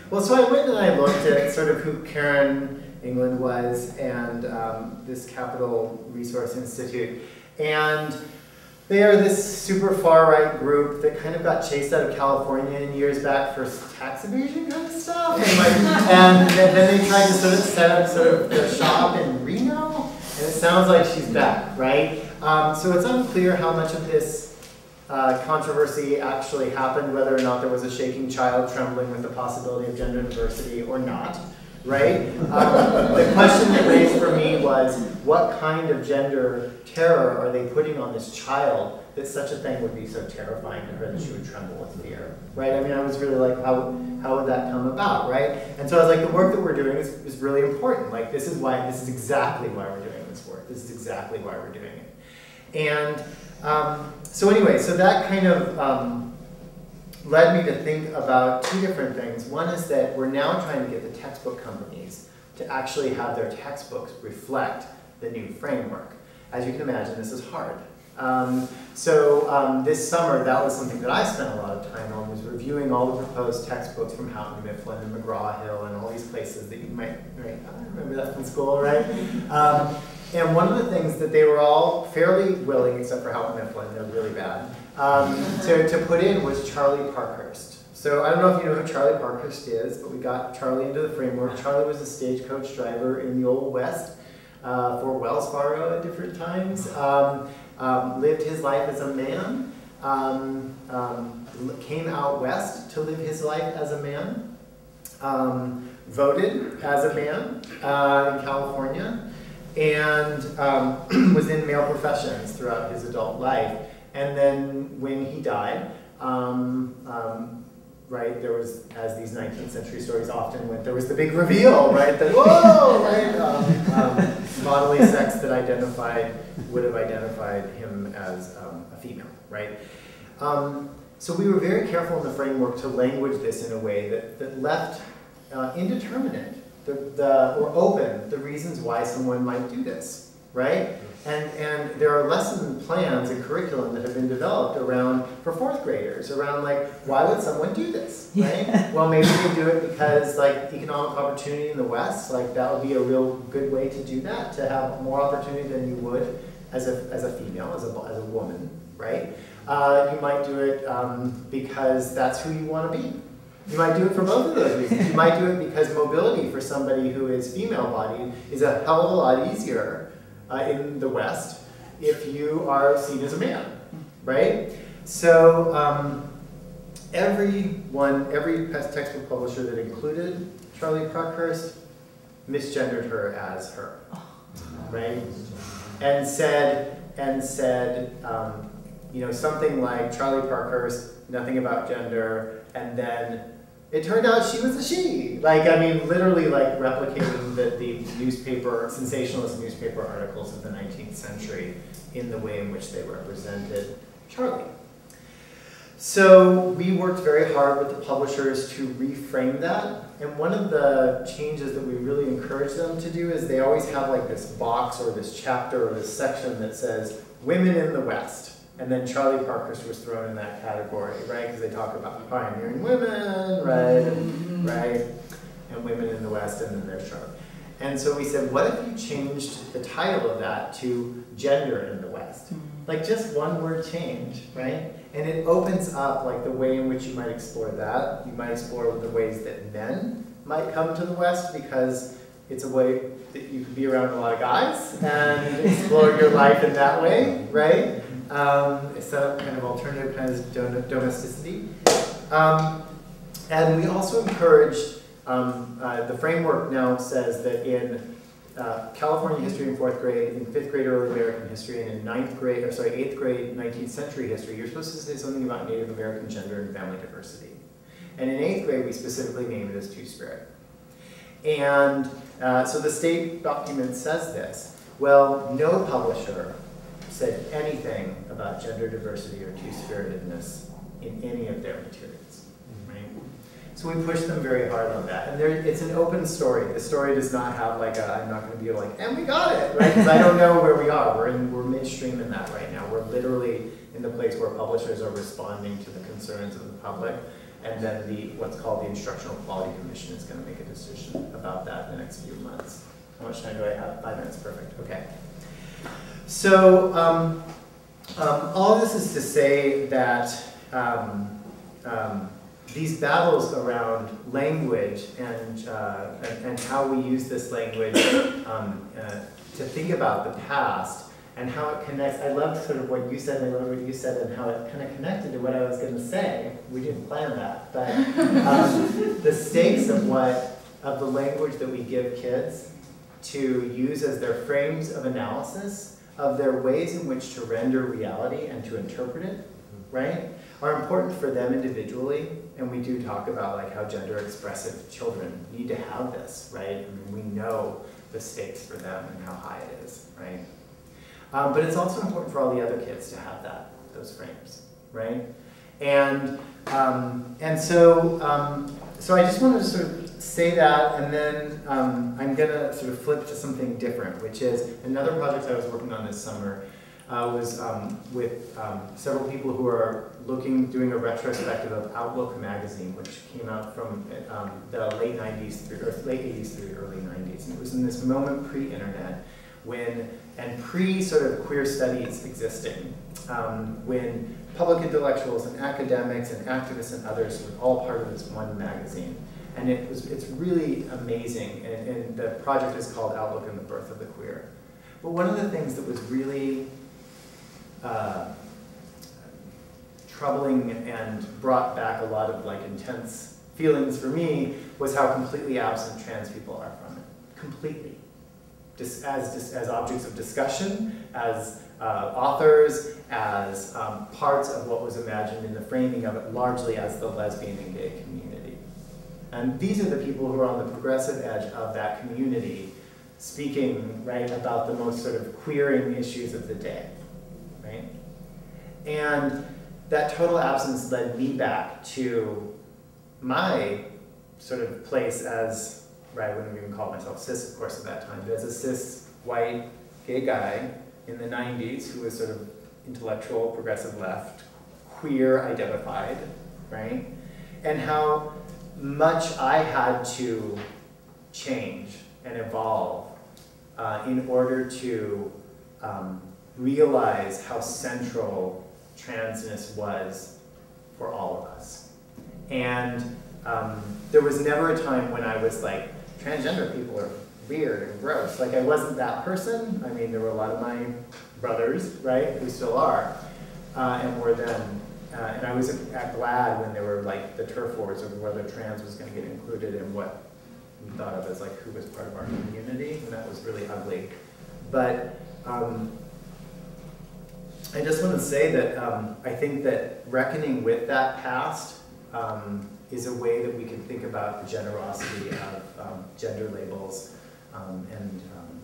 Well, so I went and I looked at sort of who Karen England was and um, this Capitol Resource Institute, and they are this super far right group that kind of got chased out of California years back for tax evasion kind of stuff. And, like, and then they tried to sort of set up sort of the shop in Reno, and it sounds like she's back, right? Um, so it's unclear how much of this uh, controversy actually happened, whether or not there was a shaking child trembling with the possibility of gender diversity or not, right? Um, the question that raised for me was, what kind of gender terror are they putting on this child that such a thing would be so terrifying to her that she would tremble with fear, right? I mean, I was really like, how, how would that come about, right? And so I was like, the work that we're doing is, is really important. Like, this is why, this is exactly why we're doing this work. This is exactly why we're doing it. And um, so anyway, so that kind of um, led me to think about two different things. One is that we're now trying to get the textbook companies to actually have their textbooks reflect the new framework. As you can imagine, this is hard. Um, so um, this summer, that was something that I spent a lot of time on, was reviewing all the proposed textbooks from Houghton Mifflin and McGraw-Hill and all these places that you might, right, I remember that from school, right? Um, and one of the things that they were all fairly willing, except for Houghton Mifflin, they're really bad, um, to, to put in was Charlie Parkhurst. So I don't know if you know who Charlie Parkhurst is, but we got Charlie into the framework. Charlie was a stagecoach driver in the Old West uh, for Wells Fargo at different times. Um, um, lived his life as a man. Um, um, came out west to live his life as a man. Um, voted as a man uh, in California and *clears throat* was in male professions throughout his adult life. And then when he died, right, there was, as these 19th century stories often went, there was the big reveal, right, *laughs* whoa, identified, would have identified him as um, a female, right? Um, so we were very careful in the framework to language this in a way that, that left uh, indeterminate the, the, or open the reasons why someone might do this, right? And, and there are lesson plans and curriculum that have been developed around, for fourth graders, around like, why would someone do this, *laughs* right? Well, maybe they do it because like economic opportunity in the West, like that would be a real good way to do that, to have more opportunity than you would as a, as a female, as a, as a woman, right? Uh, you might do it um, because that's who you want to be. You might do it for both of those reasons. You might do it because mobility for somebody who is female bodied is a hell of a lot easier uh, in the West if you are seen as a man, right? So um, every one, every textbook publisher that included Charlie Parkhurst misgendered her as her, right? And said, and said, um, you know, something like Charlie Parkhurst, nothing about gender, and then it turned out she was a she. Like, I mean, literally like replicating the, the newspaper, sensationalist newspaper articles of the 19th century in the way in which they represented Charlie. So we worked very hard with the publishers to reframe that. And one of the changes that we really encourage them to do is they always have like this box or this chapter or this section that says women in the West. And then Charlie Parkhurst was thrown in that category, right? Because they talk about pioneering women, right? Mm-hmm. Right? And women in the West, and then there's Charlie. And so we said, what if you changed the title of that to Gender in the West? Mm-hmm. Like just one word change, right? And it opens up like the way in which you might explore that. You might explore the ways that men might come to the West because it's a way that you can be around a lot of guys and explore your *laughs* life in that way, right? Um, so kind of alternative kinds of domesticity. Um, and we also encouraged, um, uh, the framework now says that in uh, California history in fourth grade, in fifth grade early American history, and in ninth grade, or sorry, eighth grade 19th century history, you're supposed to say something about Native American gender and family diversity. And in eighth grade, we specifically named it as Two-Spirit. And uh, so the state document says this. Well, no publisher said anything about gender diversity or two-spiritedness in any of their materials, mm-hmm. right? So we pushed them very hard on that. And there, it's an open story. The story does not have like a, I'm not going to be like, and we got it, right? Because I don't know where we are. We're, in, we're midstream in that right now. We're literally in the place where publishers are responding to the concerns of the public. And then the, what's called the Instructional Quality Commission is going to make a decision about that in the next few months. How much time do I have? Five minutes, perfect, okay. So, um, um, all this is to say that um, um, these battles around language and, uh, and, and how we use this language um, uh, to think about the past and how it connects. I loved sort of what you said, and I loved what you said, and how it kind of connected to what I was going to say. We didn't plan that, but um, *laughs* the stakes of what of the language that we give kids to use as their frames of analysis of their ways in which to render reality and to interpret it, right, are important for them individually. And we do talk about like how gender expressive children need to have this, right? I mean, we know the stakes for them and how high it is, right? Um, but it's also important for all the other kids to have that, those frames, right? And um, and so um, so I just wanted to sort of say that, and then um, I'm gonna sort of flip to something different, which is another project I was working on this summer. Uh, was um, with um, several people who are looking, doing a retrospective of Outlook magazine, which came out from um, the late 90s through, or late 80s through early 90s. And it was in this moment pre-internet when, and pre sort of queer studies existing, um, when public intellectuals and academics and activists and others were all part of this one magazine. And it was, it's really amazing, and, and the project is called Outlook and the Birth of the Queer. But one of the things that was really uh, troubling and brought back a lot of like intense feelings for me was how completely absent trans people are from it. Completely. Just as, just as objects of discussion, as uh, authors, as um, parts of what was imagined in the framing of it, largely as the lesbian and gay community. And these are the people who are on the progressive edge of that community speaking, right, about the most sort of queering issues of the day, right? And that total absence led me back to my sort of place as, right, I wouldn't even call myself cis, of course, at that time, but as a cis, white, gay guy in the 90s who was sort of intellectual, progressive left, queer identified, right? And how much I had to change and evolve uh, in order to um, realize how central transness was for all of us. And um, there was never a time when I was like, transgender people are weird and gross. Like I wasn't that person. I mean, there were a lot of my brothers, right, who still are, uh, and were then. Uh, and I was at glad when there were like the turf wars over whether trans was going to get included in what we thought of as like who was part of our community, and that was really ugly. But um, I just want to say that um, I think that reckoning with that past um, is a way that we can think about the generosity of um, gender labels um, and um,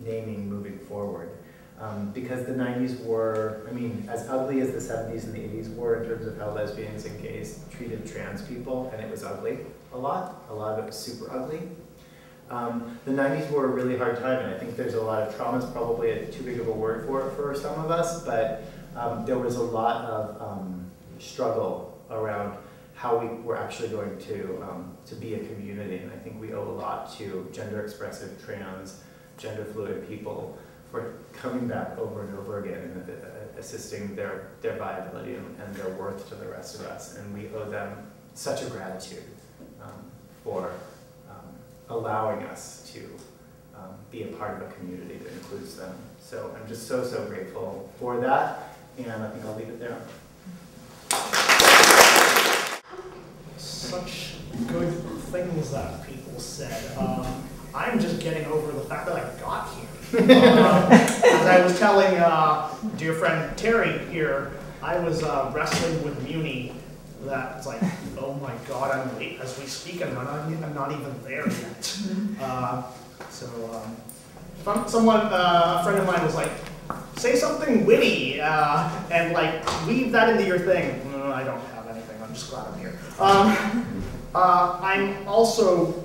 naming moving forward. Um, because the 90s were, I mean, as ugly as the 70s and the 80s were in terms of how lesbians and gays treated trans people, and it was ugly a lot. A lot of it was super ugly. Um, the 90s were a really hard time, and I think there's a lot of trauma. It's probably a, too big of a word for it for some of us, but um, there was a lot of um, struggle around how we, we're actually going to, um, to be a community. And I think we owe a lot to gender expressive, trans, gender fluid people for coming back over and over again and uh, assisting their, their viability and, and their worth to the rest of us. And we owe them such a gratitude um, for um, allowing us to um, be a part of a community that includes them. So I'm just so, so grateful for that. And I think I'll leave it there. Such good things that people said. Um, I'm just getting over the fact that I got here. Um, as I was telling uh, dear friend Terry here, I was uh, wrestling with Muni. That's like, oh my god, I'm late as we speak, I'm not, I'm not even there yet. Uh, so, um, some- someone, uh, a friend of mine was like, say something witty uh, and like weave that into your thing. No, I don't have anything. I'm just glad I'm here. Um, uh, I'm also,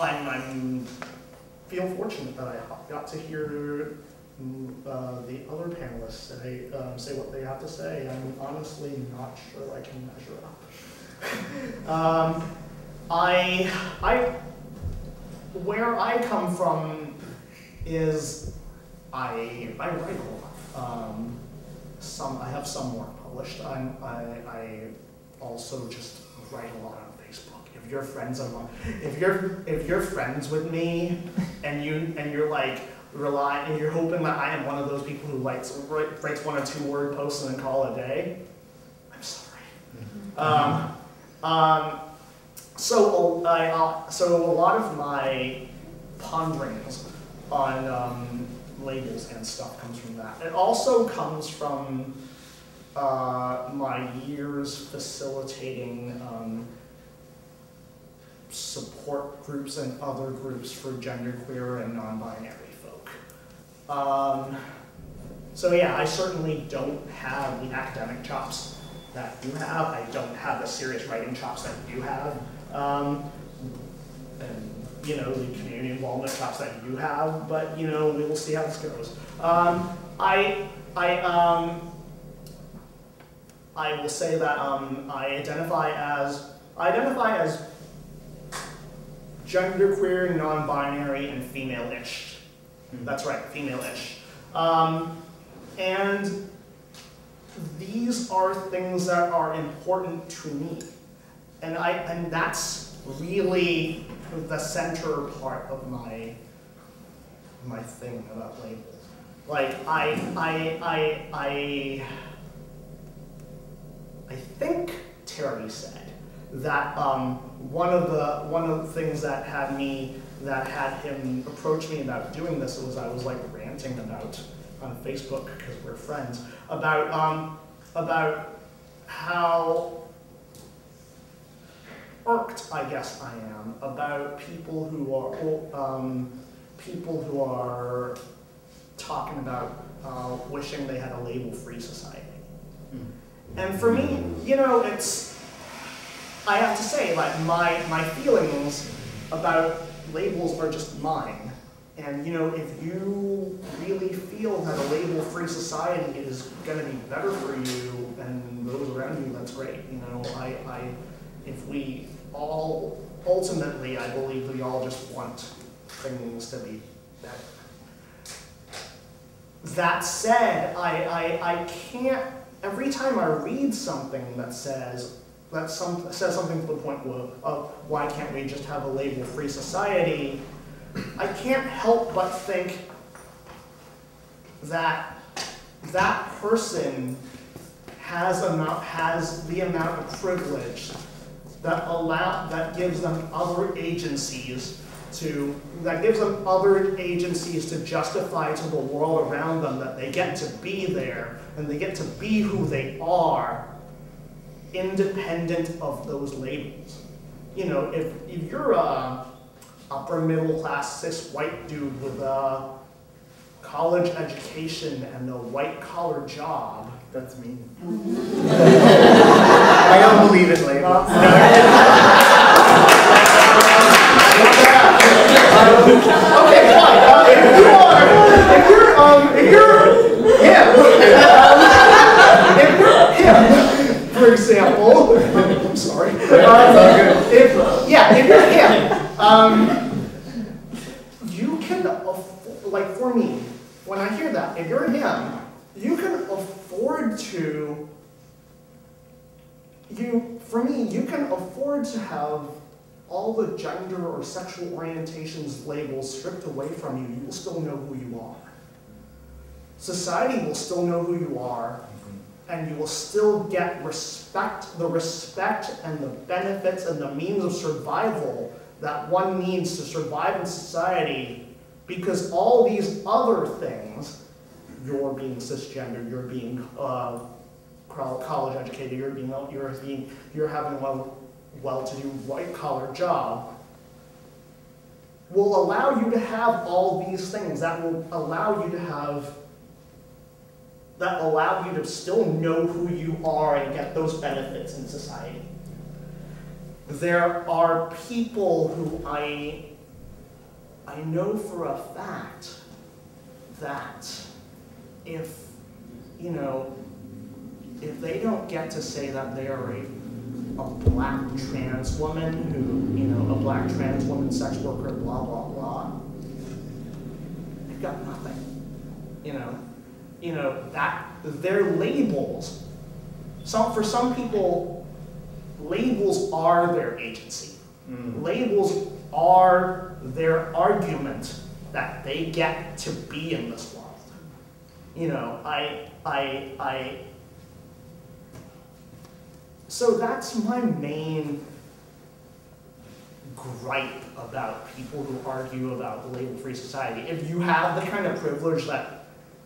I'm, I'm feel fortunate that I got to hear mm, uh, the other panelists say um, say what they have to say. I'm honestly not sure I can measure up. *laughs* um, I, I, where I come from is I, I write a lot. Um, some, I have some work published. I'm, I, I also just write a lot. If you're friends on, if you're, if you're friends with me and you, and you're like, rely, and you're hoping that I am one of those people who writes, write- writes one or two word posts and then call it a day, I'm sorry. Um, um, so, I, uh, so a lot of my ponderings on um, labels and stuff comes from that. It also comes from uh, my years facilitating um, support groups and other groups for genderqueer and non-binary folk. Um, so yeah, I certainly don't have the academic chops that you have. I don't have the serious writing chops that you have. Um, and you know, the community involvement chops that you have, but you know, we will see how this goes. Um, I, I, um, I will say that um, I identify as, I identify as genderqueer, non-binary, and female-ish. That's right, female-ish. Um, and these are things that are important to me. And I, and that's really the center part of my, my thing about labels. Like, I, I, I, I, I think Terry said that um, one of the one of the things that had me that had him approach me about doing this was I was like ranting about on Facebook because we're friends about um, about how irked I guess I am about people who are um, people who are talking about uh, wishing they had a label-free society. And for me, you know, it's, I have to say, like, my, my feelings about labels are just mine. And, you know, if you really feel that a label-free society is gonna be better for you and those around you, that's great. You know, I, I, if we all, ultimately, I believe we all just want things to be better. That said, I, I, I can't, every time I read something that says, that some, says something to the point of, why can't we just have a label-free society, I can't help but think that that person has amount, has the amount of privilege that allow, that gives them other agencies to, that gives them other agencies to justify to the world around them that they get to be there and they get to be who they are independent of those labels. You know, if, if you're a upper middle class cis white dude with a college education and a white collar job, That's me. *laughs* I don't believe in labels. *laughs* Okay, fine. Uh, if you are, if you're, um, if you're him, *laughs* um, if you're him, for example, yeah, if you're him, um, you can like for me, when I hear that, if you're him, you can afford to, you, for me, you can afford to have all the gender or sexual orientations labels stripped away from you. You will still know who you are. Society will still know who you are, and you will still get respect, the respect and the benefits and the means of survival that one needs to survive in society because all these other things, you're being cisgender, you're being uh, college educated, you're being, you're being, you're having a well-to-do white-collar job, will allow you to have all these things that will allow you to have that allow you to still know who you are and get those benefits in society. There are people who I, I know for a fact that if, you know, if they don't get to say that they are a, a black trans woman who, you know, a black trans woman sex worker, blah, blah, blah, they've got nothing, you know you know, that their labels, some, for some people, labels are their agency. Mm. Labels are their argument that they get to be in this world. You know, I, I, I, so that's my main gripe about people who argue about the label-free society. If you have the kind of privilege that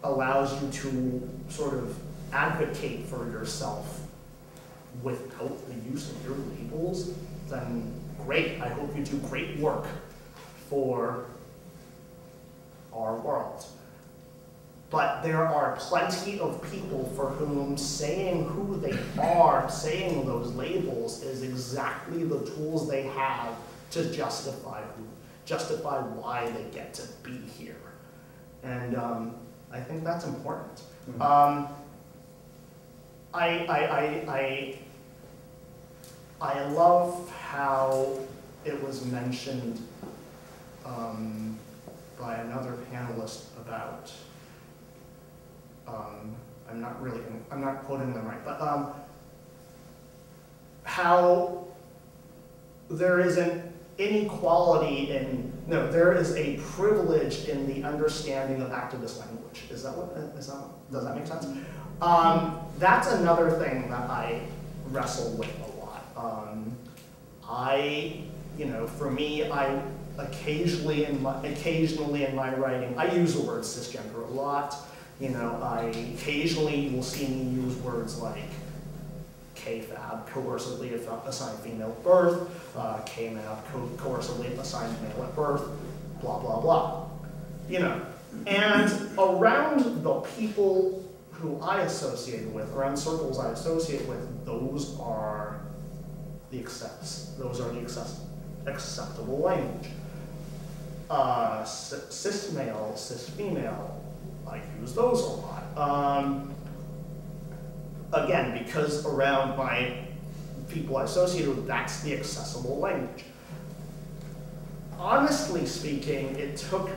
allows you to sort of advocate for yourself without the use of your labels, then great. I hope you do great work for our world. But there are plenty of people for whom saying who they are, saying those labels, is exactly the tools they have to justify who, justify why they get to be here. And um, I think that's important. Um, I, I, I, I, I love how it was mentioned um, by another panelist about, um, I'm not really, I'm not quoting them right, but um, how there is an inequality in, no, there is a privilege in the understanding of activist language. Is that what, is that, does that make sense? Um, that's another thing that I wrestle with a lot. Um, I, you know, for me, I occasionally in my, occasionally in my writing, I use the word cisgender a lot. You know, I occasionally will see me use words like KFAB, coercively assigned female at birth, uh, KMAB, co coercively assigned male at birth, blah, blah, blah. You know, and around the people who I associate with, around circles I associate with, those are the accepts, those are the accept, acceptable language. Uh, cis male, cis female, I use those a lot. Um, again, because around my people I associate with, that's the accessible language. Honestly speaking, it took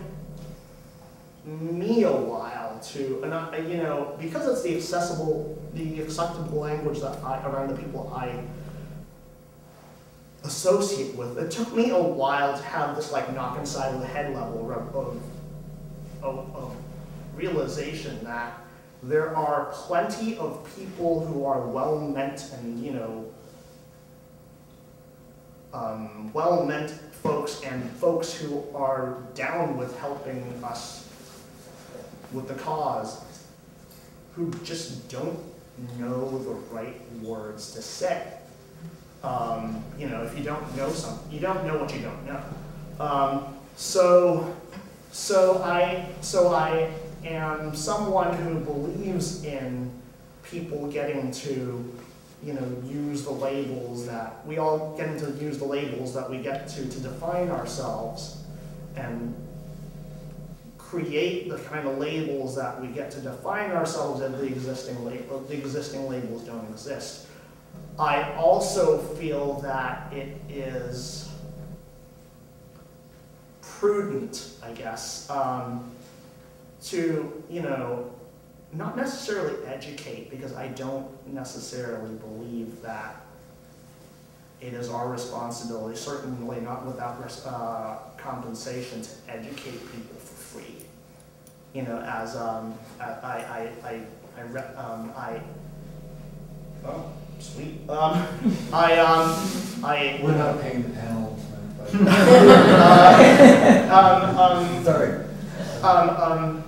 me a while to, and I, you know, because it's the accessible, the acceptable language that I, around the people I associate with, it took me a while to have this like knock inside of the head level of, of, of realization that there are plenty of people who are well-meant and, you know, um, well-meant folks and folks who are down with helping us with the cause who just don't know the right words to say. Um, you know, if you don't know something, you don't know what you don't know. Um, so, so I, so I am someone who believes in people getting to, you know, use the labels that, we all get to use the labels that we get to to define ourselves and create the kind of labels that we get to define ourselves and the existing, label, the existing labels don't exist. I also feel that it is prudent, I guess, um, to, you know, not necessarily educate, because I don't necessarily believe that it is our responsibility, certainly not without res- uh, compensation, to educate people for free. You know, as um, I, I, I, I, re- um, I, oh, sweet. Um, *laughs* I, um, I. We're not paying the panel. *laughs* Uh, um, um, Sorry. um, um,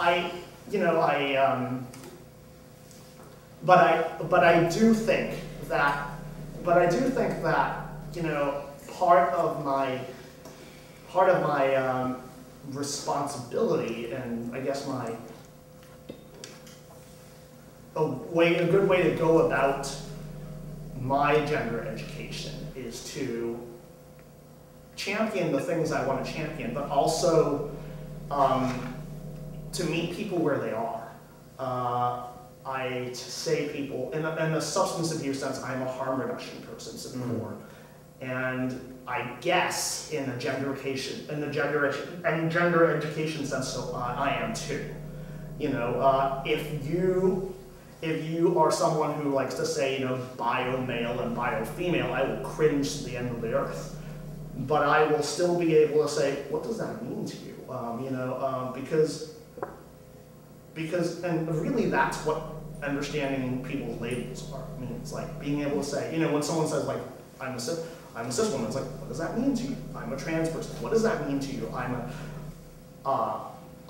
I, you know, I, um, but I, but I do think that, but I do think that, you know, part of my, part of my, um, responsibility and I guess my, a way, a good way to go about my gender education is to champion the things I want to champion, but also, um, to meet people where they are. Uh, I to say people, in a, in a substance abuse sense, I'm a harm reduction person the Mm. core. And I guess in a gender education, in the gender, and gender education sense, so I, I am too. You know, uh, if you, if you are someone who likes to say, you know, bio male and bio female, I will cringe to the end of the earth. But I will still be able to say, what does that mean to you? Um, you know, um, because because and really that's what understanding people's labels are means like being able to say you know when someone says like i'm a cis i'm a cis woman it's like what does that mean to you? I'm a trans person. What does that mean to you? I'm a uh,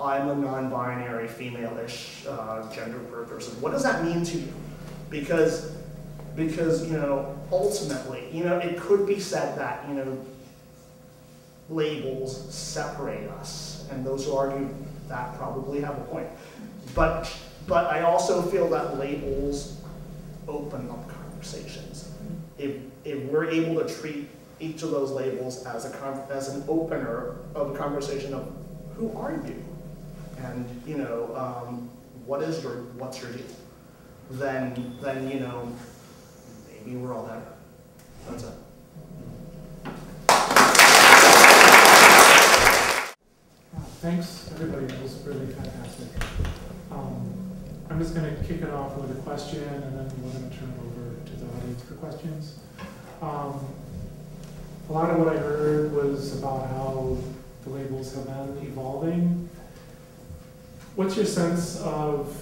i'm a non-binary female-ish uh, gender person. What does that mean to you? Because because you know ultimately you know it could be said that you know labels separate us and those who argue that probably have a point but, but I also feel that labels open up conversations. If, if we're able to treat each of those labels as a as an opener of a conversation of who are you, and you know um, what is your what's your deal, then then you know maybe we're all better. That's it. Uh, Thanks, everybody, that was really fantastic. Um, I'm just gonna kick it off with a question, and then we're gonna turn it over to the audience for questions. Um, A lot of what I heard was about how the labels have been evolving. What's your sense of,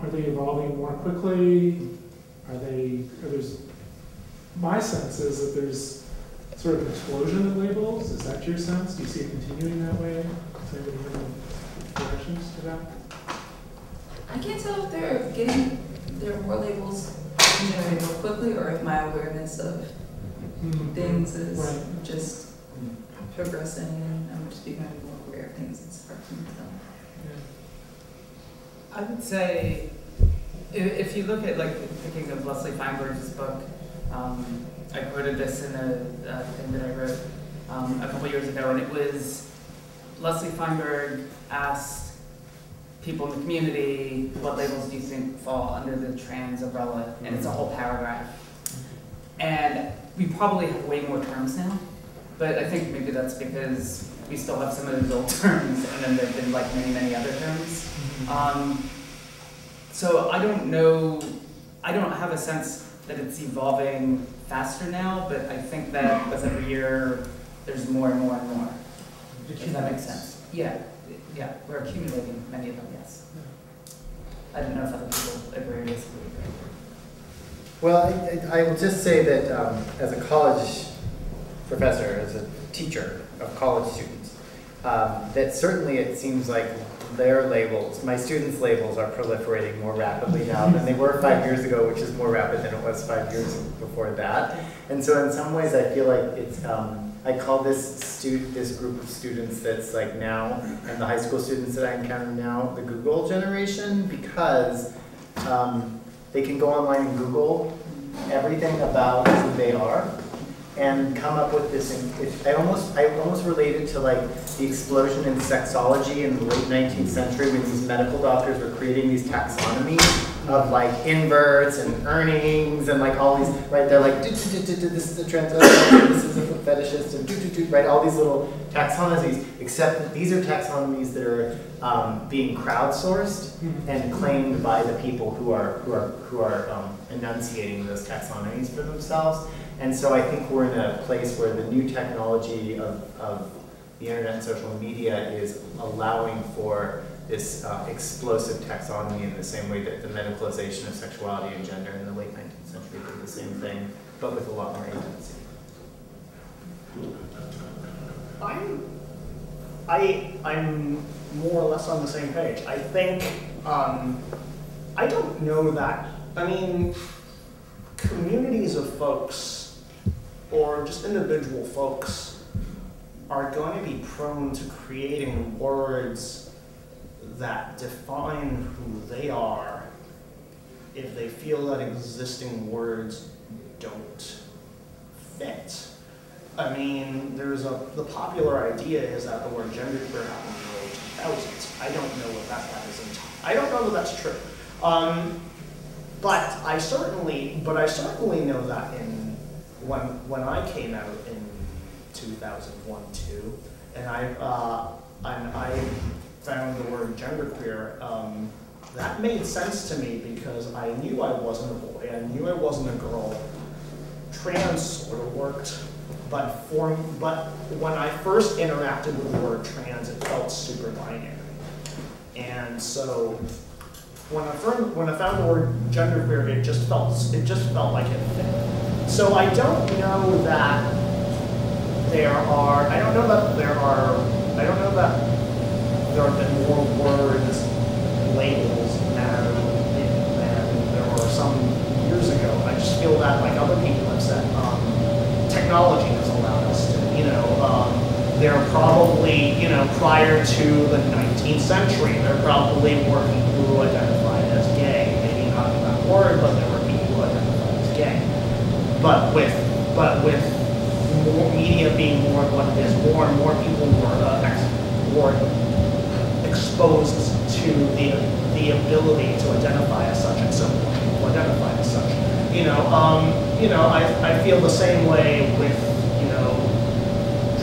are they evolving more quickly? Are they, are there's, my sense is that there's sort of an explosion of labels, is that your sense? Do you see it continuing that way? Does anybody have any reactions to that? I can't tell if they're getting, there are more labels generated more quickly or if my awareness of things is Right. just progressing and I'm just becoming more aware of things and them. I would say, if you look at, like, thinking of Leslie Feinberg's book, um, I quoted this in a, uh thing that I wrote, um, a couple years ago, and it was, Leslie Feinberg asked people in the community, what labels do you think fall under the trans umbrella? And it's a whole paragraph. And we probably have way more terms now, but I think maybe that's because we still have some of those old *laughs* terms, and then there've been like many, many other terms. Um, so I don't know, I don't have a sense that it's evolving faster now, but I think that with every year, there's more and more and more. If that makes sense. Yeah, yeah, we're accumulating many of them, yes. I don't know if other people agree or disagree. Well, I, I will just say that um, as a college professor, as a teacher of college students, um, that certainly it seems like their labels, my students' labels are proliferating more rapidly now than they were five years ago, which is more rapid than it was five years before that. And so in some ways, I feel like it's, um, I call this stu, this group of students that's like now, and the high school students that I encounter now, the Google generation, because um, they can go online and Google everything about who they are and come up with this, it- I almost, I almost relate it to like the explosion in sexology in the late 19th century when these medical doctors were creating these taxonomies of like inverts and urnings and like all these, right? They're like, "Do, do, do, do, do, this is a transvestite, this is a fetishist, and do, do, do, right? All these little taxonomies, except that these are taxonomies that are um, being crowdsourced and claimed by the people who are who are who are um, enunciating those taxonomies for themselves. And so I think we're in a place where the new technology of, of the internet and social media is allowing for this uh, explosive taxonomy in the same way that the medicalization of sexuality and gender in the late 19th century did the same thing, but with a lot more agency. I'm, I, I'm more or less on the same page. I think, um, I don't know that, I mean, communities of folks, or just individual folks, are going to be prone to creating words that define who they are if they feel that existing words don't fit. I mean, there's a, the popular idea is that the word genderqueer happened in the early 2000s. I don't know what that, that is. I don't know that that's true. Um, but I certainly, but I certainly know that in, when, when I came out in 2001, two, and I, uh, and I found the word genderqueer, um, that made sense to me because I knew I wasn't a boy, I knew I wasn't a girl. Trans sort of worked, but for, but when I first interacted with the word trans, it felt super binary. And so when I found, when I found the word genderqueer, it just felt, it just felt like it fit. So I don't know that there are, I don't know that there are, I don't know that there have been more words, labels now than there were some years ago. I just feel that, like other people have said, um, technology has allowed us to, you know, um, there are probably, you know, prior to the 19th century, there are probably more people who identified as gay. Maybe not in that word, but there were people who identified as gay. But with, but with more media being more what it is, more and more people were, uh, ex- were exposed to the, the ability to identify as such, and so more people identify as such. You know, um, you know, I, I feel the same way with, you know,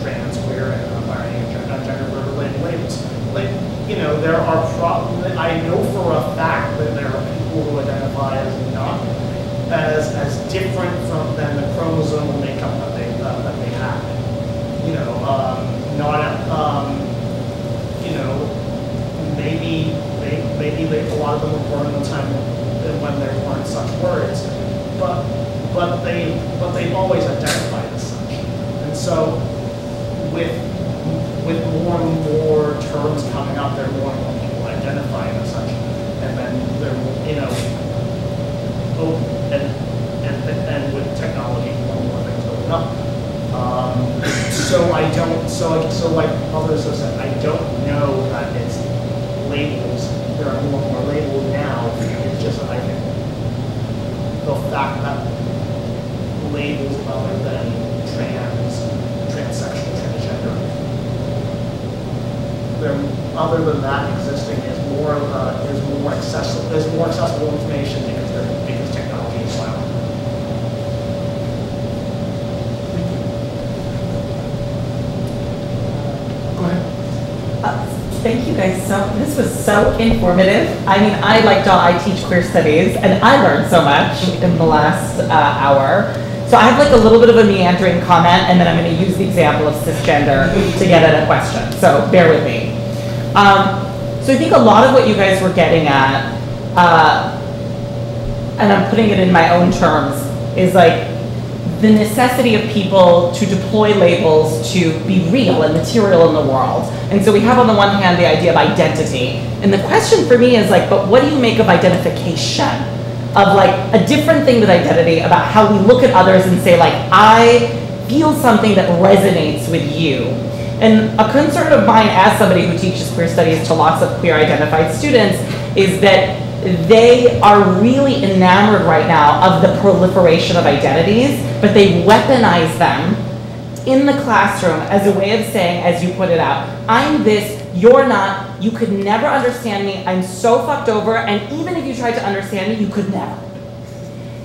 trans, queer, and non-binary, uh, gender related labels. Like, you know, there are prob, I know for a fact that there are people who identify as not, as, as different from, than the chromosomal makeup that they, uh, that they have. You know, um, not, um, you know, maybe, may- maybe they, a lot of them were born in a time when there weren't such words, but, but they, but they've always identified as such. And so, with, with more and more terms coming up, there are more and more people identifying as such. And then there, you know, oh, and, and, and with technology, more and more things open up. Um, so I don't, so, I- so like others have said, I don't know are more labels now, it's just, I think, the fact that labels other than trans, transsexual, transgender, there, other than that existing is more, uh, is more accessible, there's more accessible information because technology is allowing. Go ahead. Uh, Thank you guys so, this was so informative. I mean, I like Don, I teach queer studies, and I learned so much in the last uh, hour. So I have like a little bit of a meandering comment, and then I'm gonna use the example of cisgender to get at a question, so bear with me. Um, so I think a lot of what you guys were getting at, uh, and I'm putting it in my own terms, is like the necessity of people to deploy labels to be real and material in the world. And so we have on the one hand the idea of identity. And the question for me is like, but what do you make of identification? Of like a different thing with identity about how we look at others and say like, I feel something that resonates with you. And a concern of mine as somebody who teaches queer studies to lots of queer identified students is that they are really enamored right now of the proliferation of identities, but they weaponize them in the classroom as a way of saying, as you put it out, I'm this You're not, you could never understand me, I'm so fucked over, and even if you tried to understand me, you could never.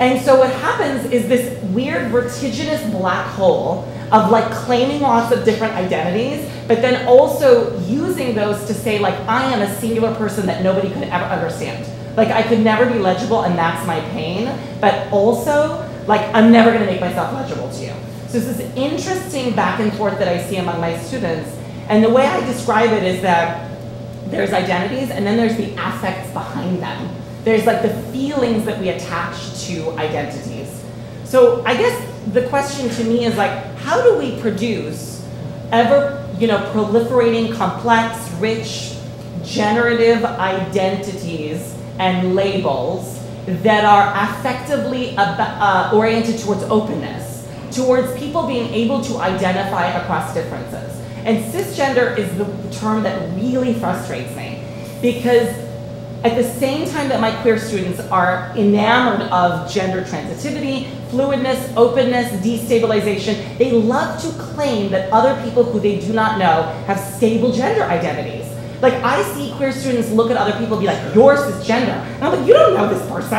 And so what happens is this weird vertiginous black hole of like claiming lots of different identities, but then also using those to say like I am a singular person that nobody could ever understand. Like I could never be legible and that's my pain, but also like I'm never gonna make myself legible to you. So it's this interesting back and forth that I see among my students. And the way I describe it is that there's identities and then there's the affects behind them. There's like the feelings that we attach to identities. So I guess the question to me is like, how do we produce ever, you know, proliferating, complex, rich, generative identities and labels that are affectively uh, oriented towards openness, towards people being able to identify across differences. And cisgender is the term that really frustrates me because at the same time that my queer students are enamored of gender transitivity, fluidness, openness, destabilization, they love to claim that other people who they do not know have stable gender identities. Like I see queer students look at other people and be like, you're cisgender. And I'm like, you don't know this person.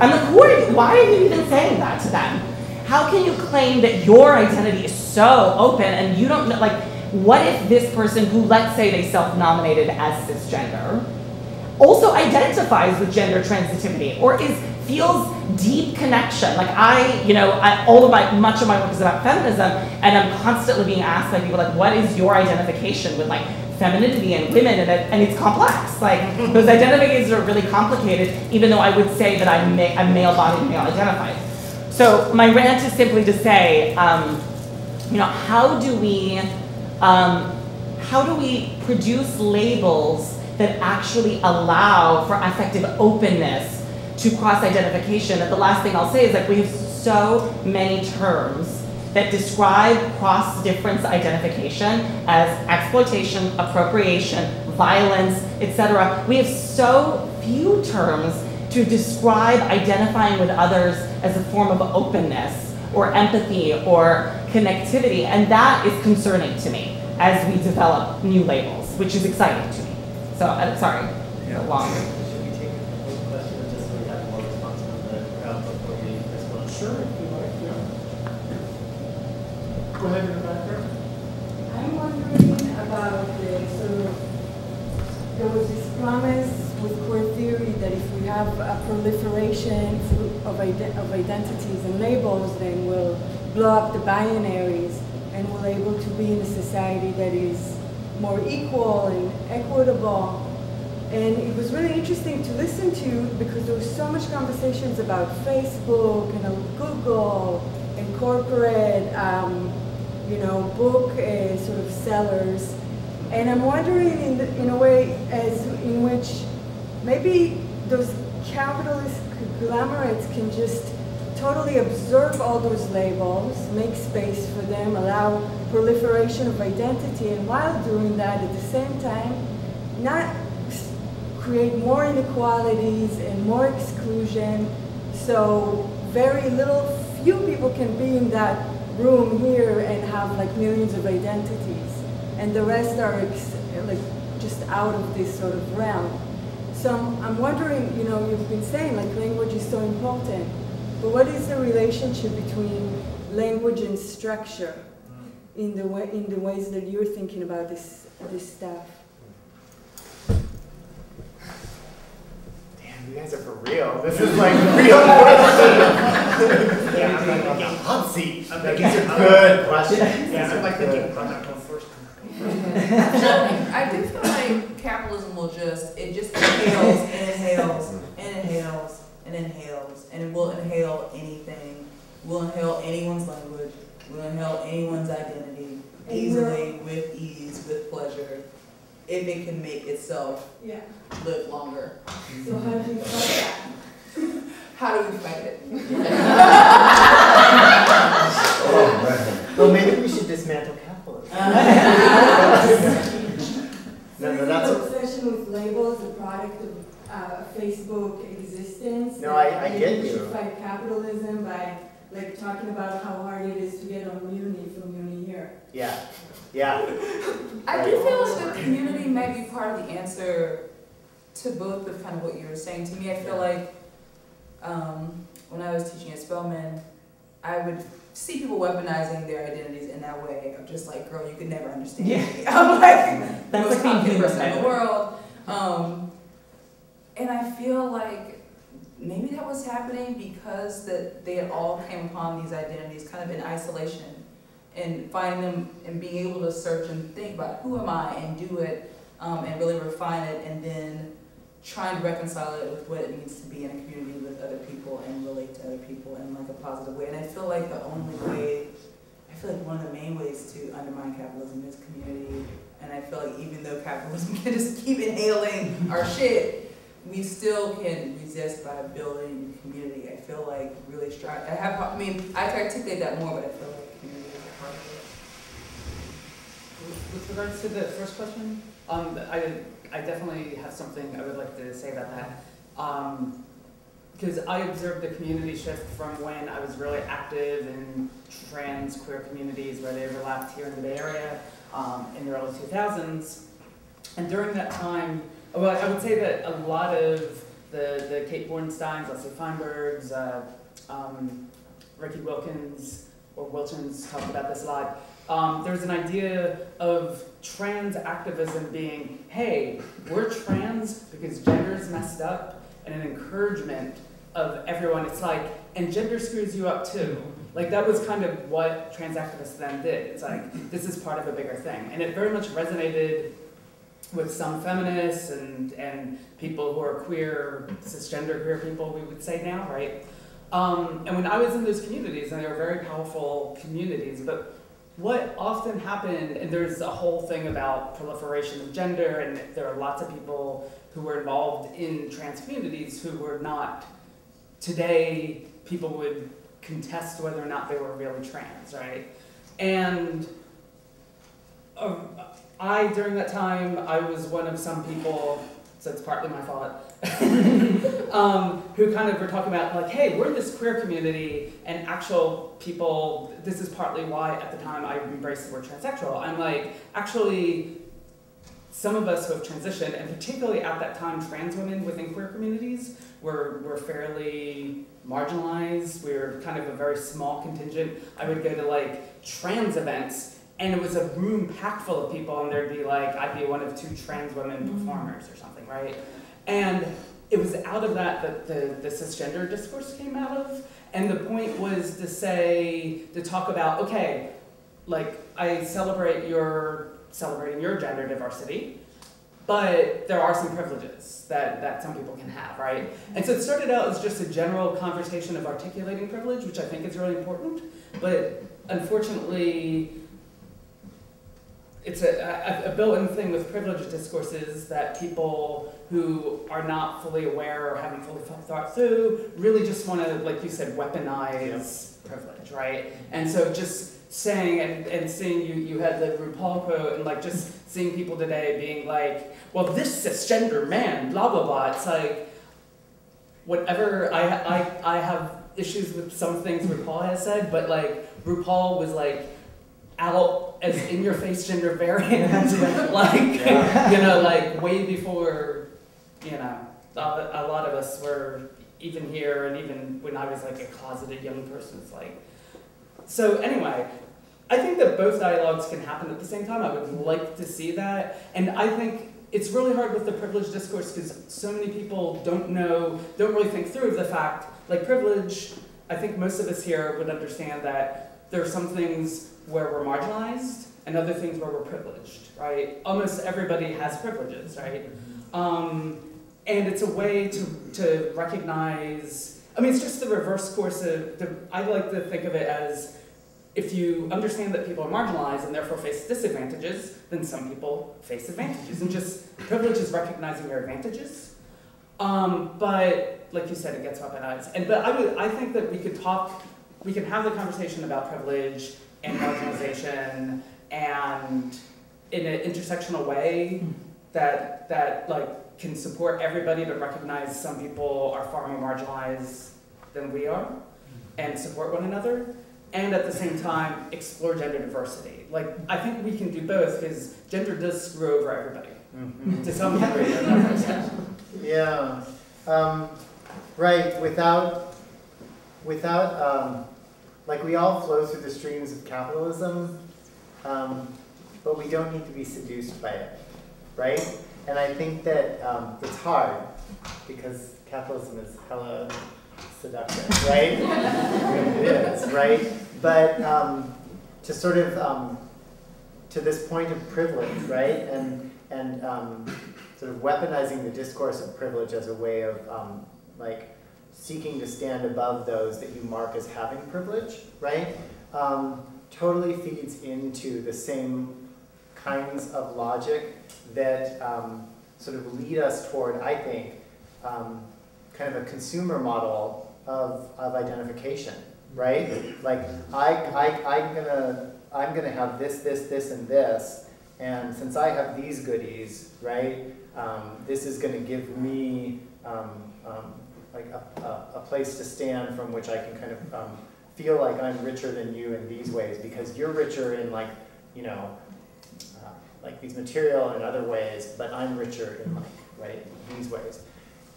I'm like, who are you? Why are you even saying that to them? How can you claim that your identity is so open and you don't know, like, what if this person who, let's say they self-nominated as cisgender, also identifies with gender transitivity or is feels deep connection. Like I, you know, I, all of my, much of my work is about feminism, and I'm constantly being asked by people like, what is your identification with like femininity and women, and, and it's complex. Like those identifications are really complicated, even though I would say that I'm, ma- I'm male-bodied, male-identified. So my rant is simply to say, um, you know, how do we, um, how do we produce labels that actually allow for affective openness to cross-identification. And the last thing I'll say is like we have so many terms that describe cross-difference identification as exploitation, appropriation, violence, etc. We have so few terms to describe identifying with others as a form of openness or empathy or connectivity, and that is concerning to me as we develop new labels, which is exciting to me. So, I'm sorry, long. Should we take a question just so we have more response from the crowd before we respond? Sure, if you like, yeah. Go ahead in the background. I'm wondering about the of, there was this promise with queer theory that if we have a proliferation of, ide- of identities and labels, then we'll blow up the binaries and we're able to be in a society that is more equal and equitable. And it was really interesting to listen to because there was so much conversations about Facebook and Google and corporate, um, you know, book uh, sort of sellers. And I'm wondering in, the, in a way as in which maybe those capitalist conglomerates can just totally absorb all those labels, make space for them, allow proliferation of identity, and while doing that, at the same time, not create more inequalities and more exclusion. So very little, few people can be in that room here and have like millions of identities, and the rest are like just out of this sort of realm. So I'm, I'm wondering, you know, you've been saying like language is so important, but what is the relationship between language and structure in the way in the ways that you're thinking about this this stuff? Damn, you guys are for real. This is like real question. Yeah, I'm like, On the hot seat. I'm Like, thinking- these are good questions. Yeah, I'm like good thinking, I'm questions. not first. I do feel like capitalism will just, it just inhales and inhales and inhales and inhales and it will inhale anything. Will inhale anyone's language, will inhale anyone's identity easily, with ease, with pleasure, if it can make itself Yeah. live longer. So how do you fight that? *laughs* How do we fight it? *laughs* Oh, man. Well, maybe we should dismantle capitalism. that? *laughs* No, no, that's, obsession with labels a product of uh, Facebook existence? No, I- I That get We you. should fight capitalism by like talking about how hard it is to get on Muni from Muni here. yeah, yeah. I do feel like the community might be part of the answer to both of kind of what you were saying. To me, I feel like um, when I was teaching at Spelman, I would see people weaponizing their identities in that way of just like, girl, you could never understand Yeah. me. *laughs* I'm like the That's most confident person in the the world. Um, and I feel like maybe that was happening because that they had all came upon these identities kind of in isolation and finding them and being able to search and think about who am I and do it um, and really refine it and then trying to reconcile it with what it means to be in a community with other people and relate to other people in like a positive way. And I feel like the only way, I feel like one of the main ways to undermine capitalism is community. And I feel like even though capitalism *laughs* can just keep inhaling our shit, we still can resist by building community. I feel like really strong. I have, I mean, I can articulate that more, but I feel like community is a part of it. With regards to the first question, um, I, I definitely have something I would like to say about that. Um, because I observed the community shift from when I was really active in trans queer communities where they overlapped here in the Bay Area um, in the early 2000s. And during that time, well, I would say that a lot of the, the Kate Bornsteins, Leslie Feinbergs, uh, um, Riki Wilkins, or Wilchins talked about this a lot. Um, there's an idea of trans activism being, hey, we're trans because gender's messed up, and an encouragement of everyone. It's like, and gender screws you up too. Like that was kind of what trans activists then did. It's like, this is part of a bigger thing. And it very much resonated with some feminists and, and people who are queer, cisgender queer people, we would say now, right? Um, and when I was in those communities, and they were very powerful communities, but what often happened, and there's a whole thing about proliferation of gender, and there are lots of people who were involved in trans communities who were not, today, people would contest whether or not they were really trans, right? And uh, I, during that time, I was one of some people, so it's partly my fault, *laughs* um, who kind of were talking about like, hey, we're this queer community, and actual people, this is partly why at the time I embraced the word transsexual. I'm like, actually, some of us who have transitioned, and particularly at that time, trans women within queer communities were, were fairly marginalized. We were kind of a very small contingent. I would go to like trans events, and it was a room packed full of people, and there'd be like, I'd be one of two trans women mm-hmm. performers or something, right? And it was out of that that the, the cisgender discourse came out of. And the point was to say, to talk about, okay, like I celebrate your celebrating your gender diversity, but there are some privileges that, that some people can have, right? And so it started out as just a general conversation of articulating privilege, which I think is really important, but unfortunately, it's a, a, a built-in thing with privilege discourses that people who are not fully aware or haven't fully thought- through really just want to, like you said, weaponize privilege, right? And so just saying and, and seeing you, you had the RuPaul quote and like just seeing people today being like, well, this cisgender man, blah, blah, blah. It's like, whatever, I, I, I have issues with some things RuPaul has said, but like RuPaul was like out as in your face gender variant, *laughs* like, you know, like way before, you know, a a lot of us were even here and even when I was like a closeted young person, it's like, so anyway, I think that both dialogues can happen at the same time. I would like to see that. And I think it's really hard with the privilege discourse because so many people don't know, don't really think through the fact, like privilege, I think most of us here would understand that there are some things where we're marginalized and other things where we're privileged, right? Almost everybody has privileges, right? Um, and it's a way to, to recognize, I mean, it's just the reverse course of, the, I like to think of it as if you understand that people are marginalized and therefore face disadvantages, then some people face advantages. And just privilege is recognizing your advantages. Um, but like you said, it gets weaponized. And but I would I think that we could talk, we can have the conversation about privilege and marginalization and in an intersectional way that that like can support everybody but recognize some people are far more marginalized than we are and support one another. and at the same time explore gender diversity. Like, I think we can do both because gender does screw over everybody Mhm. to some degree. or. *laughs* Yeah, um, right, without, without, um, like, we all flow through the streams of capitalism, um, but we don't need to be seduced by it, right? And I think that, um, it's hard, because capitalism is hella seductive, right? *laughs* It is, right? But, um, to sort of, um, to this point of privilege, right? And, and, um, sort of weaponizing the discourse of privilege as a way of um, like seeking to stand above those that you mark as having privilege, right? Um, totally feeds into the same kinds of logic that um, sort of lead us toward, I think, um, kind of a consumer model of, of identification, right? Like I, I, I'm gonna, I'm gonna have this, this, this, and this, and since I have these goodies, right, um, this is to give me um, um, like a, a, a place to stand from which I can kind of um, feel like I'm richer than you in these ways because you're richer in like, you know, like these material and other ways, but I'm richer in like, right, these ways.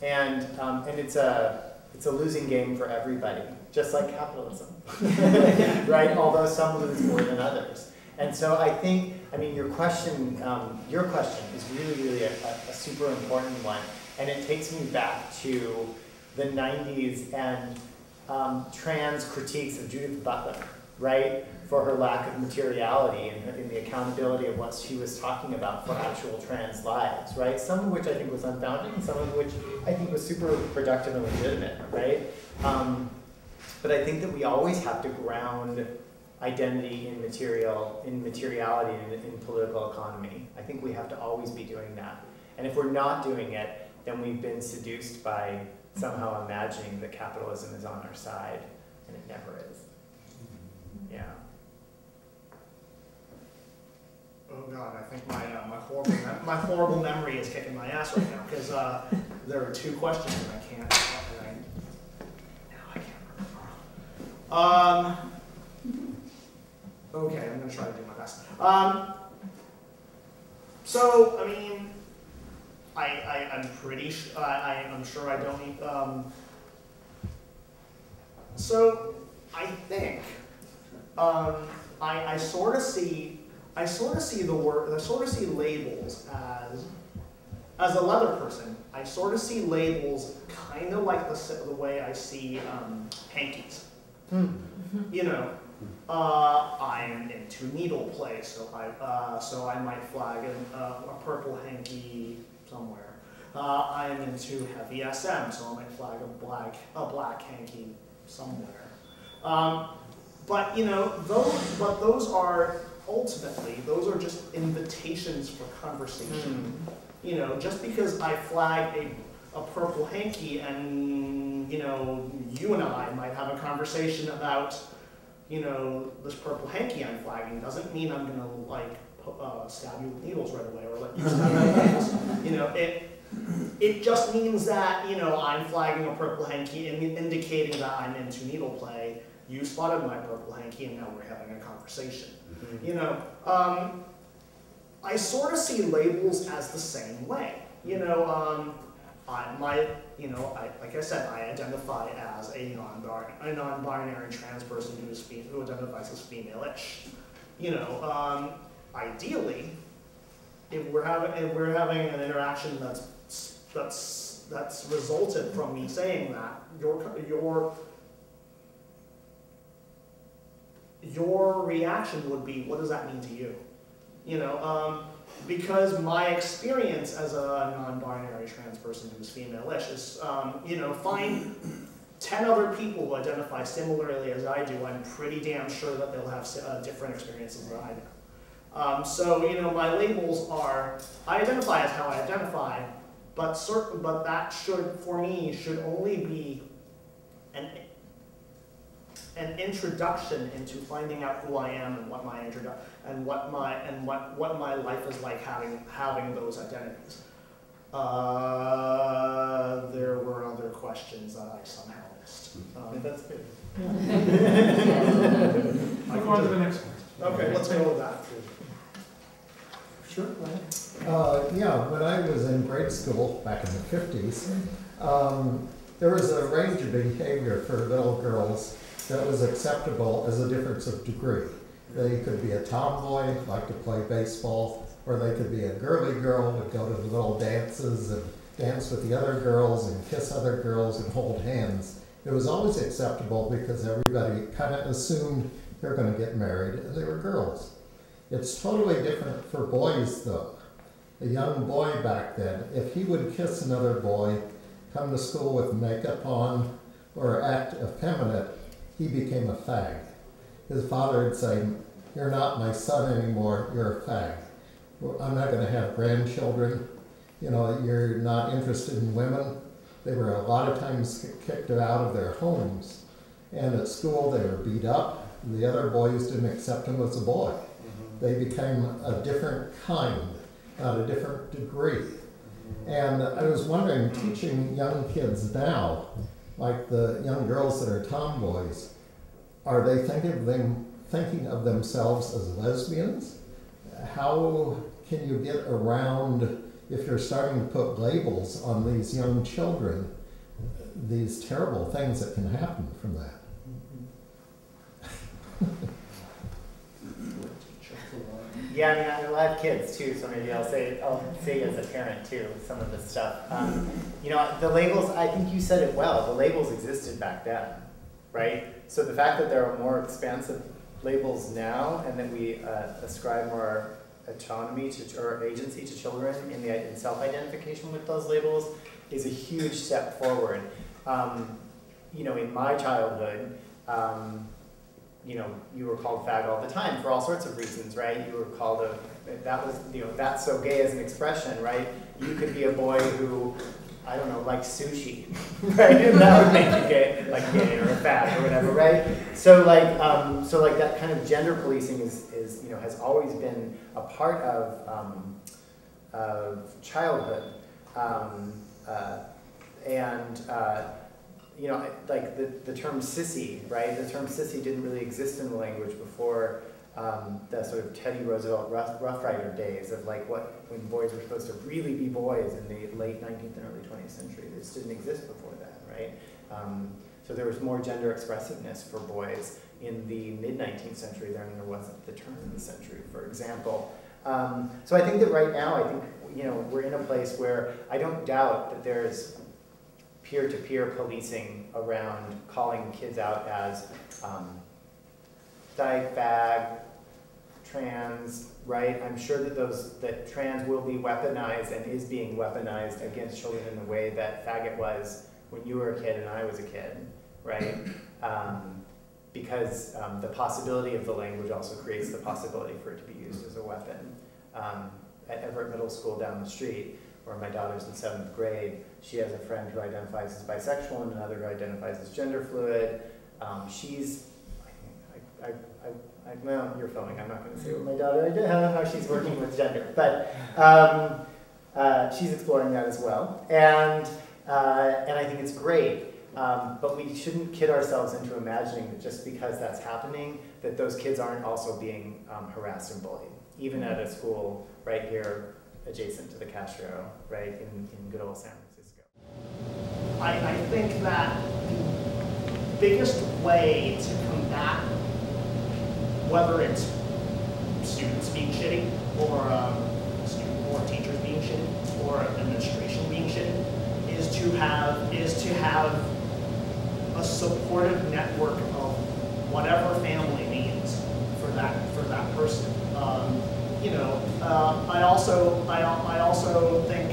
And, um, and it's a, it's a losing game for everybody, just like capitalism, *laughs* right? Although some lose more than others. And so I think, I mean, your question, um, your question is really, really a, a, a super important one. And it takes me back to the 90s and um, trans critiques of Judith Butler, right? For her lack of materiality and, and the accountability of what she was talking about for actual trans lives, right? Some of which I think was unfounded and some of which I think was super productive and legitimate, right? Um, but I think that we always have to ground identity in material, in materiality, in, in political economy. I think we have to always be doing that. And if we're not doing it, then we've been seduced by somehow imagining that capitalism is on our side, and it never is. Yeah. Oh God, I think my, uh, my horrible, my horrible memory is kicking my ass right now, because, uh, there are two questions and I can't, and I, now I can't remember. Um, okay, I'm gonna try to do my best. Um, so, I mean, I, I, I'm pretty, I, I- I'm sure I don't need, um, so, I think, um, I, I sort of see, I sort of see the word, I sort of see labels as, as a leather person, I sort of see labels kind of like the, the way I see um, hankies. You know, uh, I am into needle play, so I, uh, so I might flag an, uh, a purple hanky somewhere. Uh, I am into heavy SM, so I might flag a black, a black hanky somewhere. Um, but you know, those, but those are ultimately, those are just invitations for conversation. You know, just because I flag a, a purple hanky and, you know, you and I might have a conversation about, you know, this purple hanky I'm flagging, doesn't mean I'm gonna like, uh, stab you with needles right away or let you stab me with needles. You know, it, it just means that, you know, I'm flagging a purple hanky and indicating that I'm into needle play. You spotted my purple hanky and now we're having a conversation. You know, um, I sort of see labels as the same way. You know, um, I, my, you know, I, like I said, I identify as a non-binary, a non-binary trans person who is who identifies as female-ish. You know, um, ideally, if we're having if we're having an interaction that's that's that's resulted from me saying that, your your your reaction would be, what does that mean to you? You know, um, because my experience as a non-binary trans person who's female-ish is, um, you know, find 10 other people who identify similarly as I do, I'm pretty damn sure that they'll have uh, different experiences than I do. Um, so, you know, my labels are, I identify as how I identify, but certain, but that should, for me, should only be an an introduction into finding out who I am and what my introdu- and what my and what what my life is like having having those identities. Uh, there were other questions that I somehow missed. Um, That's good. *laughs* I Move on to can the next one. Okay, let's go with that. Sure. Uh, yeah, when I was in grade school back in the fifties, um, there was a range of behavior for little girls that was acceptable as a difference of degree. They could be a tomboy, like to play baseball, or they could be a girly girl, would go to the little dances and dance with the other girls and kiss other girls and hold hands. It was always acceptable because everybody kind of assumed they're going to get married and they were girls. It's totally different for boys, though. A young boy back then, if he would kiss another boy, come to school with makeup on, or act effeminate, he became a fag. His father would say, You're not my son anymore, you're a fag. I'm not going to have grandchildren. You know, you're not interested in women. They were a lot of times kicked out of their homes. And at school, they were beat up. The other boys didn't accept him as a boy mm-hmm. they became a different kind, at a different degree. And I was wondering, teaching young kids now, like the young girls that are tomboys, are they thinking of them thinking of themselves as lesbians? How can you get around if you're starting to put labels on these young children, these terrible things that can happen from that? Mm-hmm. *laughs* Yeah, I mean, I have kids too, so maybe I'll say, I'll say as a parent too, some of this stuff. Um, you know, the labels, I think you said it well, the labels existed back then, right? So the fact that there are more expansive labels now and that we uh, ascribe more autonomy to, or agency to children in the in self-identification with those labels is a huge step forward. Um, you know, in my childhood, um, you know, you were called fag all the time for all sorts of reasons, right? You were called a, that was, you know, that's so gay as an expression, right? You could be a boy who, I don't know, likes sushi, *laughs* right? And that would make you gay, like gay or a fag or whatever, right? So like, um, so like that kind of gender policing is, is, you know, has always been a part of, um, of childhood. Um, uh, and, uh, you know, like the, the term sissy, right? The term sissy didn't really exist in the language before um, the sort of Teddy Roosevelt Rough, Rough Rider days of like what, when boys were supposed to really be boys in the late 19th and early 20th century. This didn't exist before that, right? Um, so there was more gender expressiveness for boys in the mid 19th century than there was at the turn of the century, for example. Um, so I think that right now, I think, you know, we're in a place where I don't doubt that there's peer-to-peer policing around calling kids out as um, dyke, fag, trans, right? I'm sure that those that trans will be weaponized and is being weaponized against children in the way that faggot was when you were a kid and I was a kid, right? *coughs* Um, because um, the possibility of the language also creates the possibility for it to be used as a weapon. Um, at Everett Middle School down the street, where my daughter's in seventh grade, she has a friend who identifies as bisexual and another who identifies as gender fluid. Um, she's, I, I, I, I, well, you're filming, I'm not going to say what my daughter, how she's working with gender, but um, uh, she's exploring that as well. And, uh, and I think it's great. Um, but we shouldn't kid ourselves into imagining that just because that's happening, that those kids aren't also being um, harassed and bullied, even at a school right here adjacent to the Castro, right, in, in good old San Francisco. I, I think that the biggest way to combat whether it's students being shitty or um, student or teachers being shitty or administration being shitty is to have is to have a supportive network of whatever family needs for that for that person. Um, you know, uh, I also I, I also think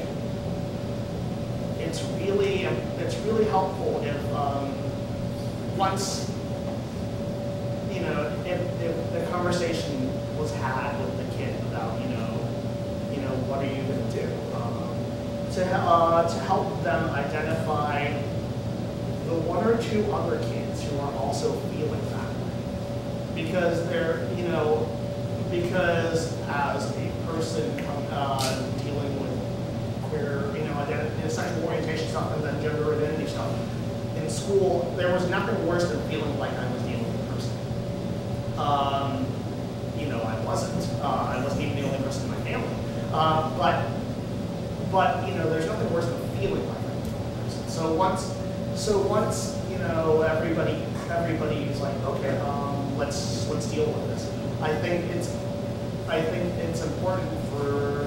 it's really it's really helpful if um, once you know if, if the conversation was had with the kid about you know you know what are you going to do? Um, to uh, to help them identify the one or two other kids who are also feeling that way. Because they're you know because as a person uh, dealing with queer you know identity, sexual orientation stuff and then gender identity stuff. In school, there was nothing worse than feeling like I was the only person. Um, you know, I wasn't. Uh, I wasn't even the only person in my family. Uh, but, but you know, there's nothing worse than feeling like the only person. So once, so once you know, everybody, everybody is like, okay, um, let's let's deal with this. I think it's, I think it's important for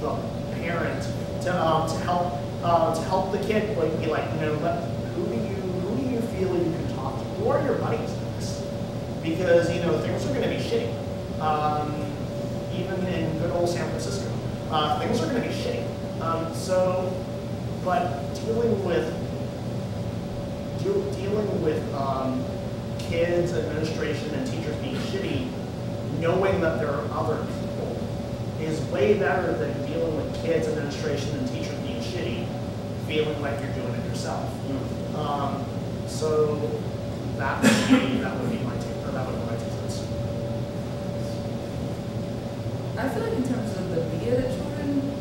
the parent to um, to help uh, to help the kid like be like, you know, who do you who do you feel you can talk to? Who are your buddies? Because you know things are going to be shitty. Um, even in good old San Francisco, uh, things are going to be shitty. Um, so, but dealing with deal, dealing with um, kids, administration, and shitty, knowing that there are other people is way better than dealing with kids, administration, and teachers being shitty, feeling like you're doing it yourself. Um, so that would be that would be my take, or that would be my take. on this. I feel like in terms of the media that children,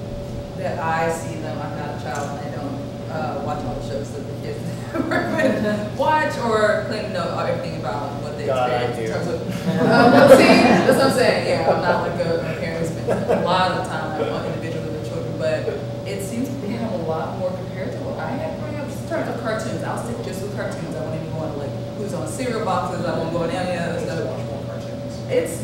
that I see them, I'm not a child and I don't uh, watch all the shows that the kids *laughs* work with, watch or claim to know everything about what they God, experience in terms of. Well, see, that's what I'm saying, yeah, I'm not like a, a parent who spends a lot of time on individually with children, but it seems they have a lot more compared to what I had growing up, just in terms of cartoons, I'll stick just with cartoons, I won't even go on like, who's on cereal boxes, I won't go on any I other stuff. watch more cartoons. It's,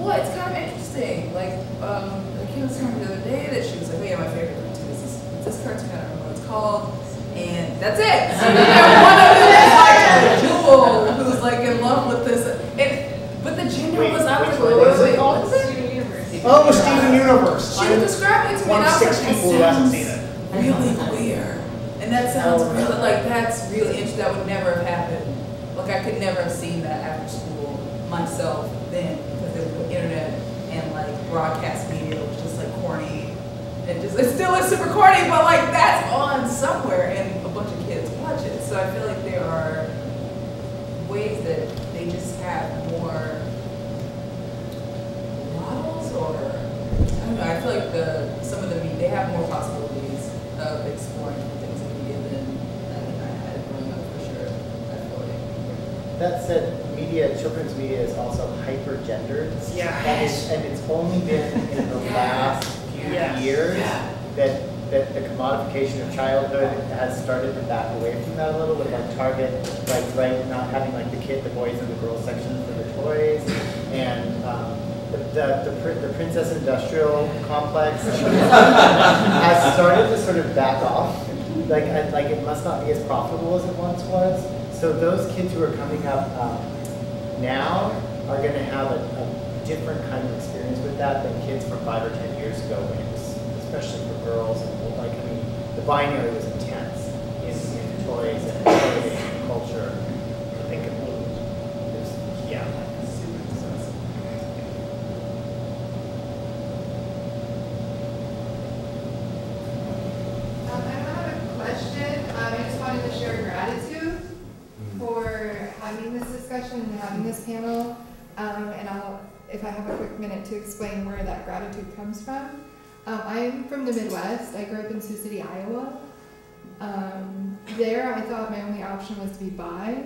well, it's kind of interesting. Like, um, the kid was telling me the other day that she was like, oh yeah, my favorite cartoon is this, this cartoon, I don't remember what it's called. And that's it. So then you have one of them is like a jewel who's like in love with this. And, but the gender Wait, was, I was which like, one? What is it wait, called? what is it? Oh, it was Steven Universe. She was describing it to me One and I of was six like, people who hasn't seen it. really weird. And that sounds oh, really, like, that's really interesting. That would never have happened. Like, I could never have seen that after school myself then because there was no internet and like broadcast media was just like corny. And just, it still is super corny, but like that's on somewhere and a bunch of kids watch it. So I feel like there are ways that they just have more models or I don't know, I feel like the some of the me- they have more possibilities of exploring things in media than than I had growing up for sure. I feel like. That said, media, children's media is also hyper gendered. Yeah. And it's, and it's only been in the *laughs* last few Yes. years that, that the commodification of childhood has started to back away from that a little with like Target, like, right, not having like the kid, the boys and the girls section for the toys. And, um, the, the, the the Princess Industrial Complex *laughs* has started to sort of back off. Like, I- like it must not be as profitable as it once was. So those kids who are coming up um, now are going to have a, a different kind of experience with that than kids from five or ten years ago when it was, especially for girls. Like, I mean, the binary was intense in, in toys and clothing and culture. I think it was, yeah. Um, I don't have a question, um, I just wanted to share gratitude for having this discussion and having this panel. Um, and I'll, if I have a quick minute to explain where that gratitude comes from. Um, I'm from the Midwest, I grew up in Sioux City, Iowa. Um, there, I thought my only option was to be bi,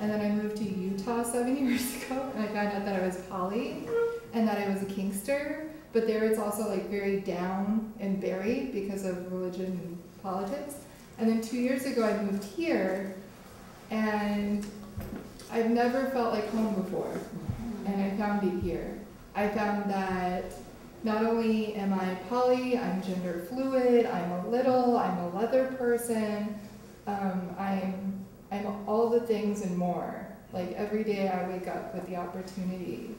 and then I moved to Utah seven *laughs* years ago, and I found out that I was poly, and that I was a kinkster. But there, it's also like very down and buried because of religion and politics. And then two years ago, I moved here, and I've never felt like home before, and I found it here. I found that not only am I poly, I'm gender fluid, I'm a little, I'm a leather person, um, I'm, I'm all the things and more. Like every day I wake up with the opportunity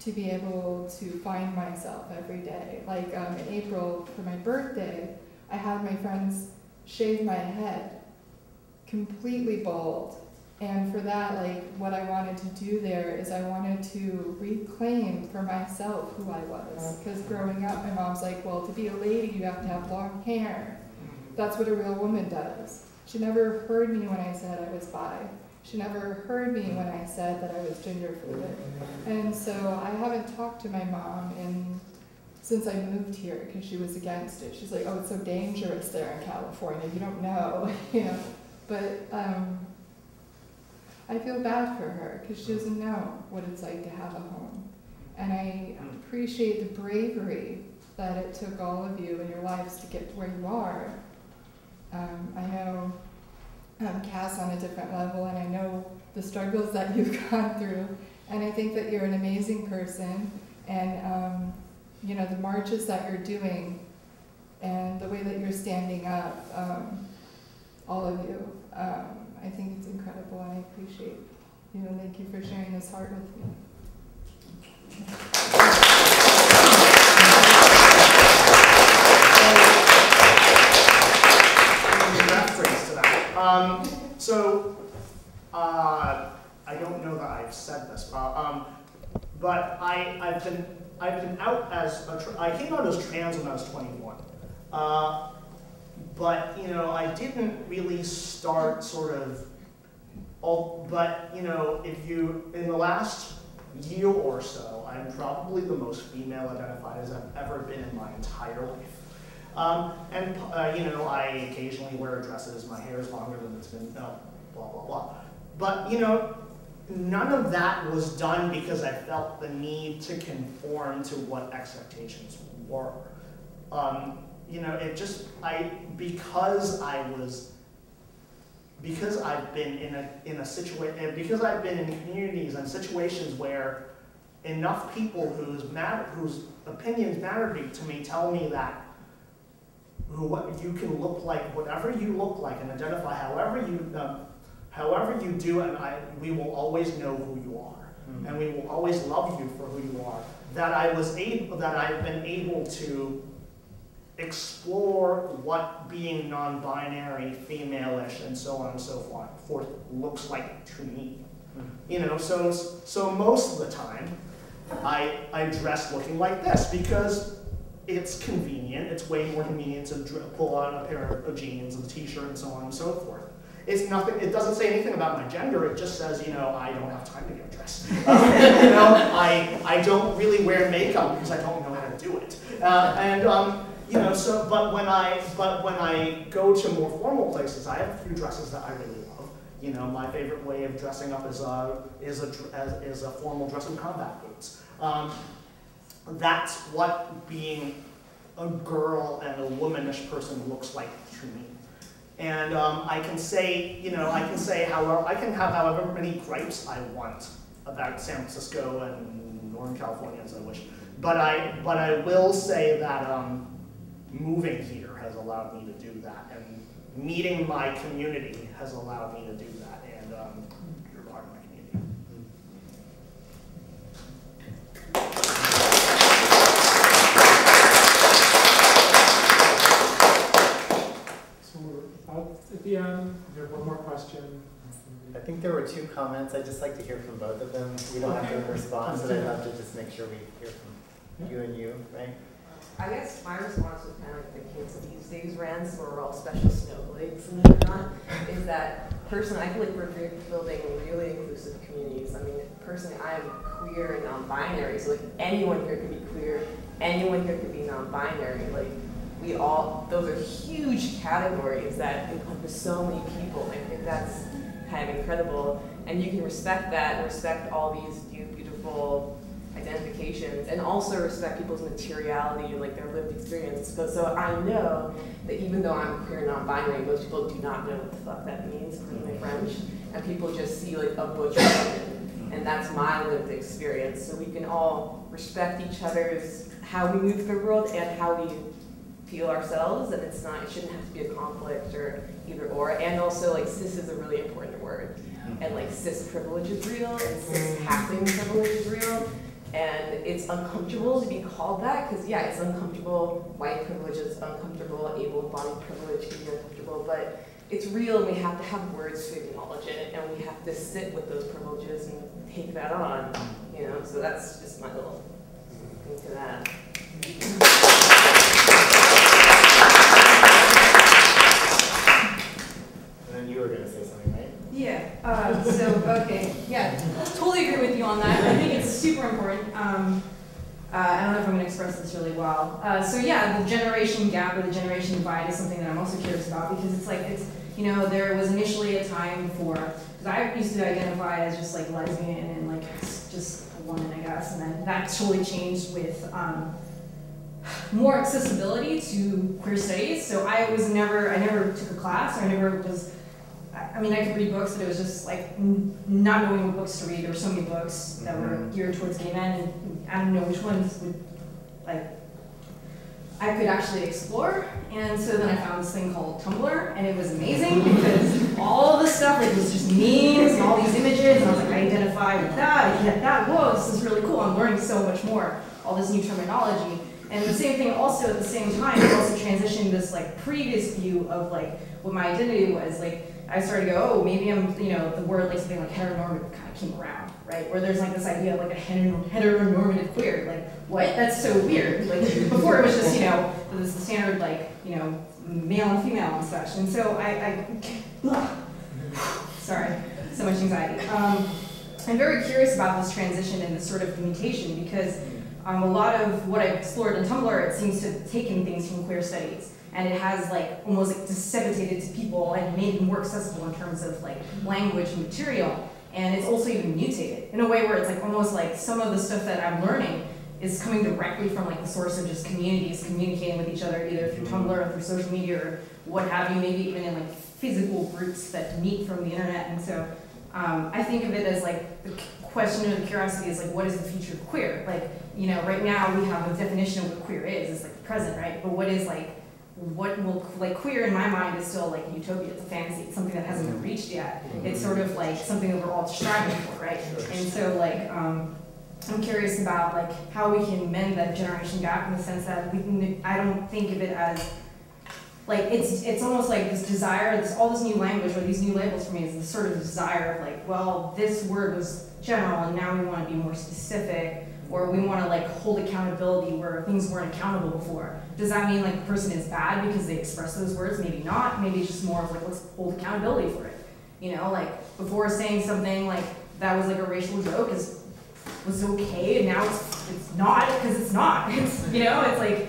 to be able to find myself every day. Like um, in April for my birthday, I had my friends shave my head completely bald. And for that, like what I wanted to do there is I wanted to reclaim for myself who I was. Because growing up, my mom's like, well, to be a lady, you have to have long hair. That's what a real woman does. She never heard me when I said I was bi. She never heard me when I said that I was gender fluid. And so I haven't talked to my mom in since I moved here because she was against it. She's like, oh, it's so dangerous there in California. You don't know, *laughs* you know. But um, I feel bad for her because she doesn't know what it's like to have a home. And I appreciate the bravery that it took all of you and your lives to get to where you are. Um, I know um, Cass on a different level, and I know the struggles that you've *laughs* gone through. And I think that you're an amazing person, and um, you know the marches that you're doing, and the way that you're standing up, um, all of you. I think it's incredible, and I appreciate you, know. thank you for sharing this heart with me. Um, so, uh, I don't know that I've said this, but, um, but I, I've been, I've been out as, I came out as trans when I was 21. Uh, but, you know, I didn't really start sort of, all, but, you know, if you, in the last year or so, I'm probably the most female identified as I've ever been in my entire life. Um, and, uh, you know, I occasionally wear dresses, my hair is longer than it's been, uh, blah, blah, blah. But, you know, none of that was done because I felt the need to conform to what expectations were. Um, you know, it just, I, because I was, because I've been in a, in a situation, because I've been in communities and situations where enough people whose matter, whose opinions matter to me tell me that who what you can look like whatever you look like and identify however you um, however you do and I we will always know who you are. And we will always love you for who you are. That I was able that I've been able to explore what being non-binary female-ish and so on and so forth looks like to me you know so so most of the time I I dress looking like this because it's convenient. It's way more convenient to pull on a pair of jeans and a t-shirt and so on and so forth. It's nothing. It doesn't say anything about my gender. It just says, you know, I don't have time to get dressed. Um, *laughs* you know, I I don't really wear makeup because I don't know how to do it. Uh, and um, you know, so but when I but when I go to more formal places, I have a few dresses that I really love. You know, my favorite way of dressing up is a is a as, is a formal dress in combat boots. Um, that's what being a girl and a womanish person looks like to me. And um, I can say, you know, I can say however, I can have however many gripes I want about San Francisco and Northern California as I wish. But I, but I will say that um, moving here has allowed me to do that, and meeting my community has allowed me to do that. And um, you're part of my community. So we're about at the end, we have one more question. I think there were two comments. I'd just like to hear from both of them. We don't have to respond, but I'd love to just make sure we hear from you and you, right? I guess my response was kind of like the kids these days rants where we're all special snowflakes and whatnot, is that personally, I feel like we're building really inclusive communities. I mean, personally, I am queer and non-binary, so like anyone here could be queer, anyone here could be non-binary. Like we all, those are huge categories that encompass so many people. I think that's kind of incredible, and you can respect that and respect all these beautiful identifications and also respect people's materiality and like their lived experience. So, so I know that even though I'm queer and non-binary, most people do not know what the fuck that means, including my French, and people just see like a butcher woman, and that's my lived experience. So we can all respect each other's how we move through the world and how we feel ourselves, and it's not it shouldn't have to be a conflict or either or. And also like cis is a really important word, and like cis privilege is real and cis mm. passing privilege is real. And it's uncomfortable to be called that because, yeah, it's uncomfortable. White privilege is uncomfortable. Able bodied privilege can be uncomfortable. But it's real and we have to have words to acknowledge it. And we have to sit with those privileges and take that on. You know, so that's just my little thing to that. And then you were gonna say something, right? Yeah, uh, so, okay, yeah, totally agree with you on that. I think it's super important. Um, uh, I don't know if I'm gonna express this really well. Uh, so yeah, the generation gap or the generation divide is something that I'm also curious about because it's like it's you know there was initially a time for because I used to identify as just like lesbian and like just a woman I guess, and then that totally changed with um, more accessibility to queer studies. So I was never I never took a class or I never was. I mean, I could read books, but it was just like n- not knowing what books to read. There were so many books that were mm-hmm. geared towards gay men, and I don't know which ones would like I could actually explore. And so then I found this thing called Tumblr, and it was amazing because all the stuff like was just memes and all these images, and I was like, I identify with that, I get that. Whoa, this is really cool. I'm learning so much more. All this new terminology. And the same thing also at the same time, it also transitioned this like previous view of like what my identity was. Like I started to go, oh, maybe I'm, you know, the word like something like heteronormative kind of came around, right? Where there's like this idea of like a heteronormative queer. Like, what? That's so weird. Like *laughs* before it was just, you know, this standard like, you know, male and female and such. And so I, I sorry, so much anxiety. Um, I'm very curious about this transition and this sort of mutation because um, a lot of what I've explored in Tumblr, it seems to have taken things from queer studies and it has like almost like disseminated to people and made it more accessible in terms of like language and material. And it's also even mutated in a way where it's like almost like some of the stuff that I'm learning is coming directly from like the source of just communities communicating with each other either through Tumblr or through social media or what have you, maybe even in like physical groups that meet from the internet. And so um, I think of it as like the question or the curiosity is like what is the future of queer? Like, you know, right now we have a definition of what queer is, it's like the present, right? But what is like what will like queer in my mind is still like utopia. It's a fantasy. It's something that hasn't been reached yet. It's sort of like something that we're all striving for, right? And so like um, I'm curious about like how we can mend that generation gap in the sense that we can, I don't think of it as like it's it's almost like this desire, this all this new language or these new labels for me is this sort of desire of like, well, this word was general and now we want to be more specific or we want to like hold accountability where things weren't accountable before. Does that mean like the person is bad because they express those words? Maybe not. Maybe it's just more of like let's hold accountability for it. You know, like before saying something like that was like a racial joke is was okay and now it's it's not because it's not. *laughs* It's you know, it's like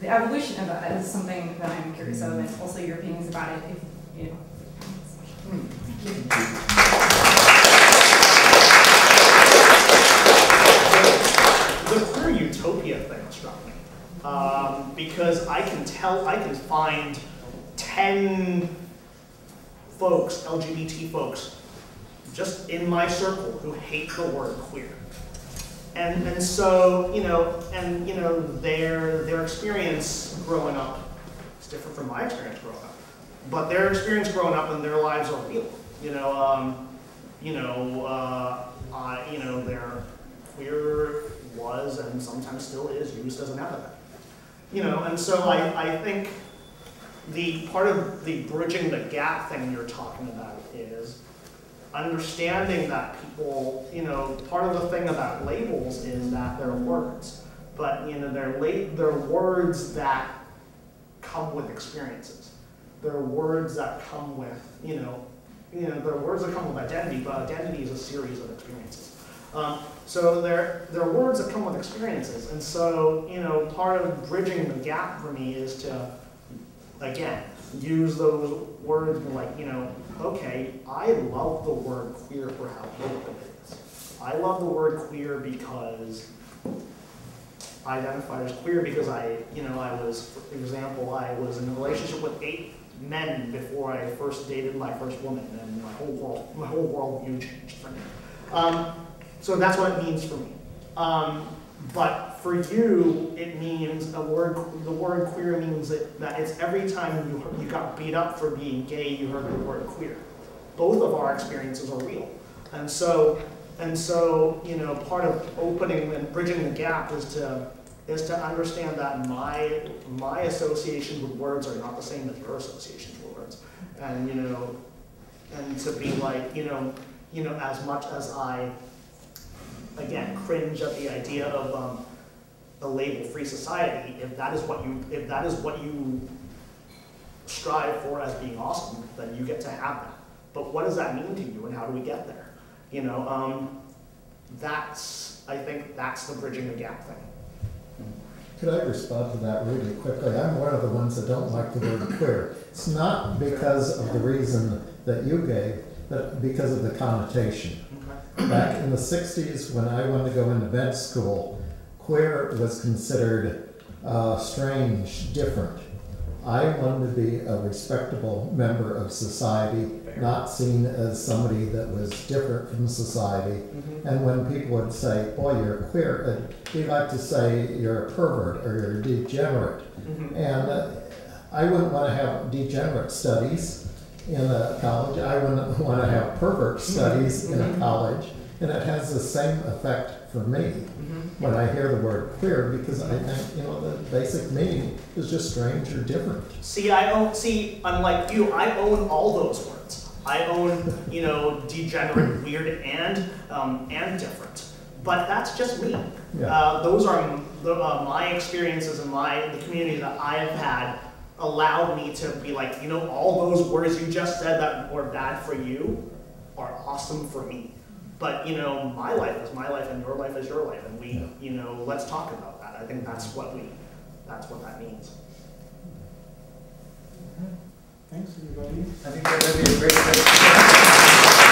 the evolution of that is something that I'm curious of and also your opinions about it if you know. Hmm. The queer utopia thing struck me. Um, because I can tell, I can find 10 folks, LGBT folks, just in my circle who hate the word queer. And, and so, you know, and, you know, their, their experience growing up is different from my experience growing up. But their experience growing up and their lives are real. You know, um, you know, uh, I, you know, their queer was and sometimes still is used as an epithet. You know, and so I, I think the part of the bridging the gap thing you're talking about is understanding that people, you know, part of the thing about labels is that they're words, but you know, they're they're words that come with experiences. They're words that come with, you know, you know, they're words that come with identity, but identity is a series of experiences. Um, so they're, they're words that come with experiences. And so, you know, part of bridging the gap for me is to, again, use those words and like, you know, okay, I love the word queer for how open it is. I love the word queer because I identified as queer because I, you know, I was, for example, I was in a relationship with eight men before I first dated my first woman, and my whole world, my whole world view changed for me. Um, so that's what it means for me. Um, but for you, it means a word. The word queer means that, that it's every time you you got beat up for being gay, you heard the word queer. Both of our experiences are real, and so and so you know part of opening and bridging the gap is to is to understand that my my associations with words are not the same as your associations with words, and you know, and to be like you know you know as much as I again, cringe at the idea of um, a label-free society. If that is what you, if that is what you strive for as being awesome, then you get to have that. But what does that mean to you, and how do we get there? You know, um, that's I think that's the bridging the gap thing. Could I respond to that really quickly? I'm one of the ones that don't like the word queer. It's not because of the reason that you gave, but because of the connotation. Back in the sixties, when I wanted to go into med school, queer was considered uh, strange, different. I wanted to be a respectable member of society, not seen as somebody that was different from society. And when people would say, boy, you're queer, uh, we like to say you're a pervert or you're a degenerate. And uh, I wouldn't want to have degenerate studies in a college. I wouldn't want to have pervert studies in a college. And it has the same effect for me when I hear the word queer because I think, you know, the basic meaning is just strange or different. See, I own, see, unlike you, I own all those words. I own, you know, degenerate, weird, and, um, and different. But that's just me. Yeah. Uh, those are the, uh, my experiences and my, the community that I have had allowed me to be like, you know, all those words you just said that were bad for you are awesome for me. But, you know, my life is my life and your life is your life, and we, you know, let's talk about that. I think that's what we, that's what that means. Thanks, everybody. I think that would be a great.